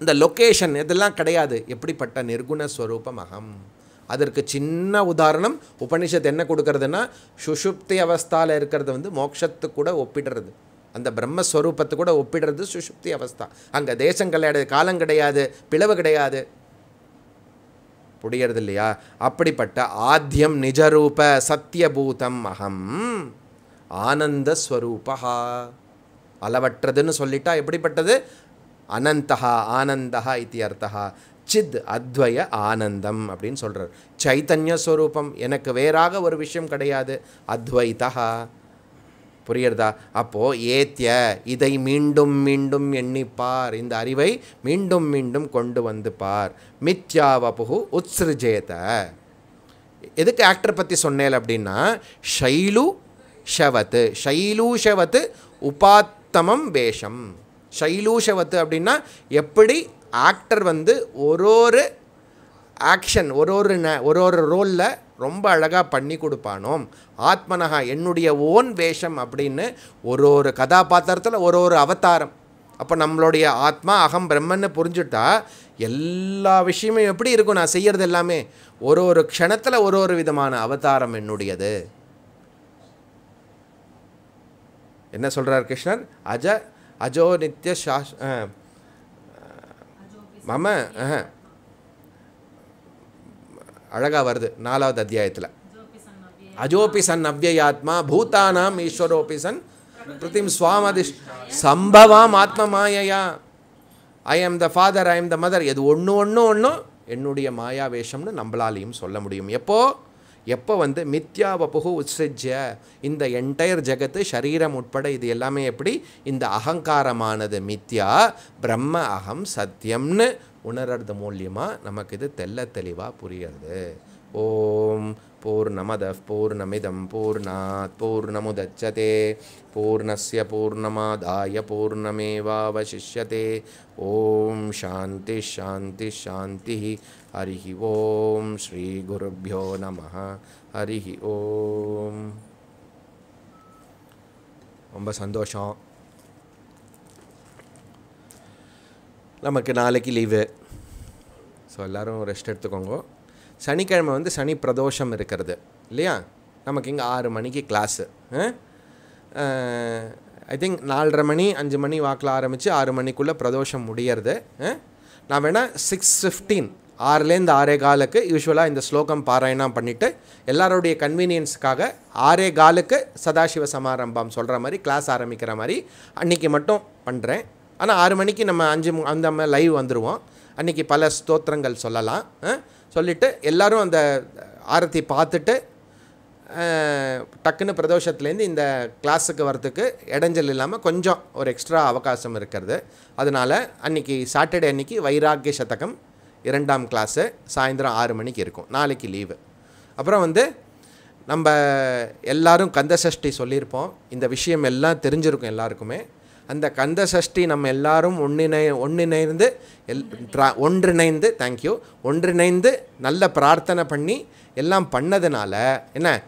இந்த லொக்கேஷன் இதெல்லாம் கிடையாது. எப்படிப்பட்ட நிர்குண ஸ்வரூபம் அகம் அதற்கு சின்ன உதாரணம் உபனிஷத் என்ன கொடுக்கறதுன்னா சுஷுப்தி அவஸ்தாவில் இருக்கிறது வந்து மோட்சத்துக்கு கூட ஒப்பிடுறது. அந்த பிரம்மஸ்வரூபத்தை கூட ஒப்பிடுறது சுஷுப்தி அவஸ்தா. அங்கே தேசம் கிடையாது காலம் கிடையாது பிளவு கிடையாது. புரியறது இல்லையா? அப்படிப்பட்ட ஆத்தியம் நிஜரூப சத்தியபூதம் அகம் ஆனந்த ஸ்வரூபா அளவற்றதுன்னு சொல்லிட்டா எப்படிப்பட்டது? அனந்தகா ஆனந்தகா இத்தி அர்த்தகா சித் அத்வய ஆனந்தம் அப்படின்னு சொல்கிறார் சைத்தன்ய ஸ்வரூபம் எனக்கு வேறாக ஒரு விஷயம் கிடையாது. அத்வைதா புரியுறதா அப்போது ஏத்திய இதை மீண்டும் மீண்டும் எண்ணிப்பார். இந்த அறிவை மீண்டும் மீண்டும் கொண்டு வந்து பார். மித்யாவபுகு உத்ஸ்ருஜேத. எதுக்கு ஆக்டர் பற்றி சொன்னேன் அப்படின்னா ஷைலு ஷவத்து. ஷைலூஷவத்து உபாத்தமம் வேஷம். ஷைலூஷவத்து அப்படின்னா எப்படி ஆக்டர் வந்து ஒரு ஒரு ஆக்ஷன் ஒரு ஒரு ந ஒரு ஒரு ரோலில் ரொம்ப அழகாக பண்ணி கொடுப்பானோம். ஆத்மனகா என்னுடைய ஓன் வேஷம் அப்படின்னு ஒரு ஒரு கதாபாத்திரத்தில் ஒரு ஒரு அவதாரம். அப்போ நம்மளுடைய ஆத்மா அகம் பிரம்மன்னு புரிஞ்சுட்டா எல்லா விஷயமும் எப்படி இருக்கும்? நான் செய்கிறது எல்லாமே. ஒரு ஒரு க்ஷணத்தில் ஒரு ஒரு விதமான அவதாரம் என்னுடையது. என்ன சொல்கிறார் கிருஷ்ணர்? அஜ அஜோ நித்ய சாஷ் மம அழகாக வருது நாலாவது அத்தியாயத்தில். அஜோபி சன் அவ்வயாத்மா பூதானாம் ஈஸ்வரோபி சன் பிரதிம் சுவாமதி சம்பவாம் ஆத்ம மாயையா ஐ ஆம் த ஃபாதர் ஐ ஆம் த மதர் இது ஒன்று ஒன்று ஒன்றும் என்னுடைய மாயா வேஷம்னு நம்மளாலையும் சொல்ல முடியும். எப்போ? எப்போ வந்து மித்யா வபுகு உத்ஸிஜ்ய இந்த என்டையர் ஜெகத்து சரீரம் உட்பட இது எல்லாமே எப்படி? இந்த அகங்காரமானது மித்யா பிரம்ம அகம் சத்தியம்னு உணர்றது மூலியமாக நமக்கு இது தெல்ல தெளிவாக புரியுது ஓம் பூர்ணமத பூர்ணமிதம் பூர்ணாத் பூர்ணமுதச்சதே. பூர்ணஸ்ய பூர்ணமாதாய பூர்ணமேவாவசிஷ்யதே. ஓம் சாந்தி ஷாந்தி ஷாந்தி ஹரிஹி. ஓம் ஸ்ரீ குருभ्यो நம ஹரிஹி. ஓம். ரொம்ப சந்தோஷம். நமக்கு நாளைக்கு லீவு ஸோ எல்லோரும் ரெஸ்ட் எடுத்துக்கோங்க. சனிக்கிழமை வந்து சனி பிரதோஷம் இருக்கிறது. இல்லையா? நமக்கு இங்கே ஆறு மணிக்கு கிளாஸு ஐ திங்க் நாலரை மணி அஞ்சு மணி வாக்கில் ஆரம்பித்து ஆறு மணிக்குள்ளே பிரதோஷம் முடியறது. நான் வேணால் சிக்ஸ் ஃபிஃப்டீன் ஆறுலேருந்து ஆறே காலுக்கு யூஸ்வலாக இந்த ஸ்லோகம் பாராயணம் பண்ணிவிட்டு எல்லாருடைய கன்வீனியன்ஸுக்காக ஆறே காலுக்கு சதாசிவ சமாரம்பம் சொல்கிற மாதிரி கிளாஸ் ஆரம்பிக்கிற மாதிரி அன்றைக்கி மட்டும் பண்ணுறேன் ஆனால் ஆறு மணிக்கு நம்ம அஞ்சு மு- அந்த லைவ் வந்துடுவோம் அன்றைக்கி பல ஸ்தோத்திரங்கள் சொல்லலாம். சொல்லிவிட்டு எல்லோரும் அந்த ஆரத்தி பார்த்துட்டு டக்குன்னு பிரதோஷத்துலேருந்து இந்த கிளாஸுக்கு வரத்துக்கு இடைஞ்சல் இல்லாமல் கொஞ்சம் ஒரு எக்ஸ்ட்ரா அவகாசம் இருக்கிறது. அதனால் அன்றைக்கி சாட்டர்டே அன்னைக்கு வைராக்கிய சதகம் இரண்டாம் கிளாஸு சாயந்தரம் ஆறு மணிக்கு இருக்கும். நாளைக்கு லீவு அப்புறம் வந்து நம்ம எல்லாரும் கந்த சஷ்டி சொல்லியிருப்போம். இந்த விஷயம் எல்லாம் தெரிஞ்சிருக்கும் எல்லாருக்குமே. அந்த கந்த சஷ்டி நம்ம எல்லாரும் ஒன்றிணை ஒன்றிணைந்து எல் ட்ரா- ஒன்றிணைந்து தேங்க்யூ ஒன்றிணைந்து நல்ல பிரார்த்தனை பண்ணி எல்லாம் பண்ணதுனால என்ன?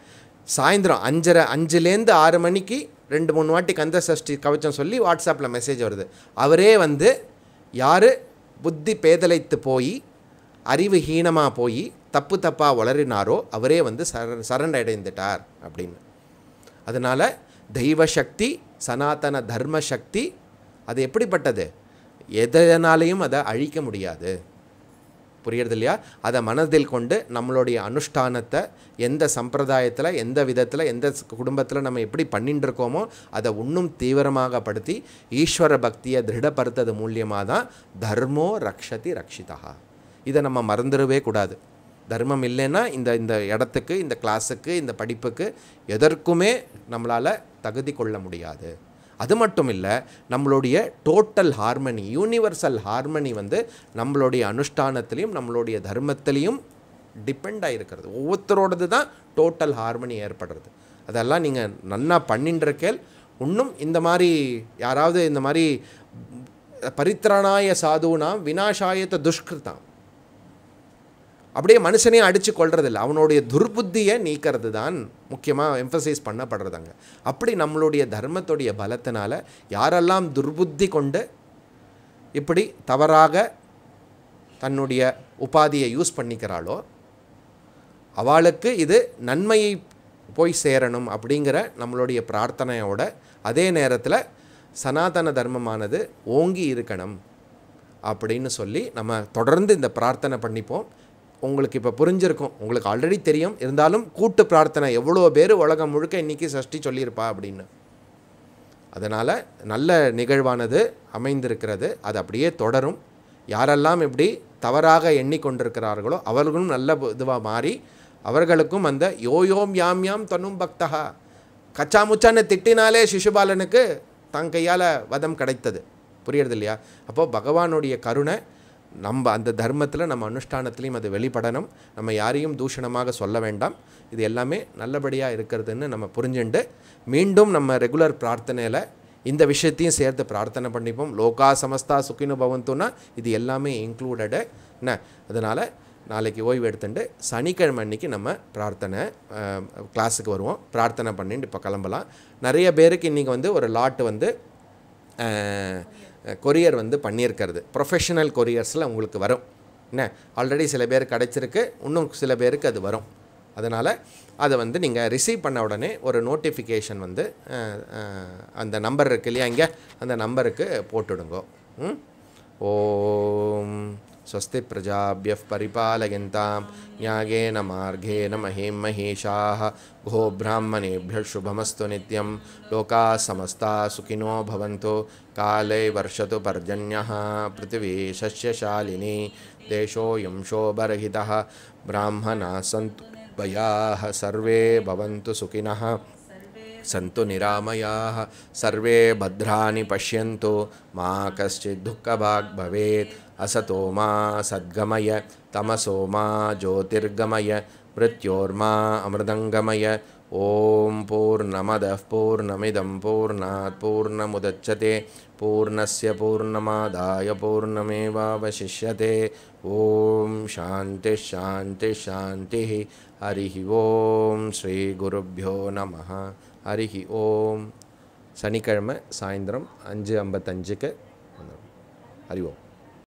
சாயந்தரம் அஞ்சரை அஞ்சுலேருந்து ஆறு மணிக்கு ரெண்டு மூணு வாட்டி கந்த சஷ்டி கவச்சம் சொல்லி வாட்ஸ்அப்பில் மெசேஜ் வருது. அவரே வந்து யார்? புத்தி பேதலைத்து போய் அறிவு ஹீனமாக போய் தப்பு தப்பாக வளரினாரோ அவரே வந்து சர சரணடைந்துட்டார் அப்படின்னு. அதனால் தெய்வ சக்தி சனாதன தர்ம சக்தி அது எப்படிப்பட்டது? எதனாலையும் அதை அழிக்க முடியாது. புரியுறது இல்லையா? அதை மனதில் கொண்டு நம்மளுடைய அனுஷ்டானத்தை எந்த சம்பிரதாயத்தில் எந்த விதத்தில் எந்த குடும்பத்தில் நம்ம எப்படி பண்ணிட்டு இருக்கோமோ அதை இன்னும் தீவிரமாக படுத்தி ஈஸ்வர பக்தியை திருடப்படுத்தது மூலியமாக தான் தர்மோ ரக்ஷதி ரக்ஷிதா. இதை நம்ம மறந்துடவே கூடாது. தர்மம் இல்லைன்னா இந்த இந்த இடத்துக்கு இந்த கிளாஸுக்கு இந்த படிப்புக்கு எதற்குமே நம்மளால் தகுதி கொள்ள முடியாது. அது மட்டும் இல்லை நம்மளுடைய டோட்டல் ஹார்மனி யூனிவர்சல் ஹார்மனி வந்து நம்மளுடைய அனுஷ்டானத்திலையும் நம்மளுடைய தர்மத்திலையும் டிபெண்ட் ஆகிருக்கிறது ஒவ்வொருத்தரோடது தான் டோட்டல் ஹார்மனி ஏற்படுறது. அதெல்லாம் நீங்கள் நன்னா பண்ணின்றக்கேல் இன்னும் இந்த மாதிரி யாராவது இந்த மாதிரி பரித்ராணாய சாதுனாம் வினாஷாயத்தை துஷ்கிருதாம். அப்படியே மனுஷனே அடித்து கொள்றதில்ல அவனுடைய துர்புத்தியை நீக்கிறது தான் முக்கியமாக எம்ஃபசைஸ் பண்ணப்படுறதாங்க. அப்படி நம்மளுடைய தர்மத்துடைய பலத்தினால யாரெல்லாம் துர்புத்தி கொண்டு இப்படி தவறாக தன்னுடைய உபாதியை யூஸ் பண்ணிக்கிறாளோ அவளுக்கு இது நன்மையை போய் சேரணும் அப்படிங்கிற நம்மளுடைய பிரார்த்தனையோட அதே நேரத்தில் சனாதன தர்மமானது ஓங்கி இருக்கணும் அப்படின்னு சொல்லி நம்ம தொடர்ந்து இந்த பிரார்த்தனை பண்ணிப்போம். உங்களுக்கு இப்போ புரிஞ்சிருக்கும். உங்களுக்கு ஆல்ரெடி தெரியும். இருந்தாலும் கூட்டு பிரார்த்தனை. எவ்வளோ பேர் உலகம் முழுக்க இன்றைக்கி சஷ்டி சொல்லியிருப்பா அப்படின்னு. அதனால் நல்ல நிகழ்வானது அமைந்திருக்கிறது. அது அப்படியே தொடரும். யாரெல்லாம் இப்படி தவறாக எண்ணிக்கொண்டிருக்கிறார்களோ அவர்களும் நல்ல இதுவாக மாறி அவர்களுக்கும் அந்த யோயோம் யாம் யாம் தனும் பக்தகா கச்சா முச்சான்னு திட்டினாலே சிசுபாலனுக்கு தன் கையால் வதம் கிடைத்தது. புரியுறது இல்லையா அப்போது பகவானுடைய கருணை நம்ம அந்த தர்மத்தில் நம்ம அனுஷ்டானத்துலேயும் அது வெளிப்படணும். நம்ம யாரையும் தூஷணமாக சொல்ல வேண்டாம். இது எல்லாமே நல்லபடியாக இருக்கிறதுன்னு நம்ம புரிஞ்சுண்டு மீண்டும் நம்ம ரெகுலர் பிரார்த்தனையில் இந்த விஷயத்தையும் சேர்த்து பிரார்த்தனை பண்ணிப்போம். லோகா சமஸ்தா சுக்கினு பவந்துன்னா இது எல்லாமே இன்க்ளூடடு என்ன அதனால் நாளைக்கு ஓய்வு எடுத்துட்டு சனிக்கிழமை அன்றைக்கி நம்ம பிரார்த்தனை கிளாஸுக்கு வருவோம். பிரார்த்தனை பண்ணிட்டு இப்போ கிளம்பலாம். நிறைய பேருக்கு இன்றைக்கி வந்து ஒரு லாட்டு வந்து கொரியர் வந்து பண்ணியிருக்கிறது. ப்ரொஃபஷனல் கொரியர்ஸில் உங்களுக்கு வரும். என்ன? ஆல்ரெடி சில பேர் கிடச்சிருக்கு. இன்னும் சில பேருக்கு அது வரும். அதனால் அதை வந்து நீங்கள் ரிசீவ் பண்ண உடனே ஒரு நோட்டிஃபிகேஷன் வந்து அந்த நம்பர் இருக்கு இல்லையா? இங்கே அந்த நம்பருக்கு போட்டுடுங்கோ. ம்? ஓம். स्वस्ति प्रजाभ्यः परिपालयन्तां न्यायेन मार्गेण महीं महिषाः। गोब्राह्मणेभ्यः शुभमस्तु नित्यं। लोकाः समस्ताः सुखिनो भवन्तु। काले वर्षतु पर्जन्यः। पृथिवी शस्यशालिनी देशोऽयं शोभरहितः ब्राह्मणाः सन्तु भयाः। सर्वे भवन्तु सुखिनः। सन्तु निरामयाः। सर्वे भद्राणि पश्यन्तु। मा कश्चित् दुःखभाग् भवेत् असतो मा सद्गमय तमसो मा ज्योतिर्गमय मृत्योर्मा अमृदङ्गमय ॐ पूर्णमदः पूर्णमिदं पूर्णात् पूर्णमुदच्छते पूर्णस्य पूर्णमादाय पूर्णमेवावशिष्यते ॐ शान्तिः शान्तिः शान्तिः हरिः ॐ श्रीगुरुभ्यो நமः ஹரிஹி ஓம் சனிக்கிழமை சாயந்தரம் அஞ்சு ஐம்பத்தஞ்சுக்கு வந்துடும் ஹரி ஓம்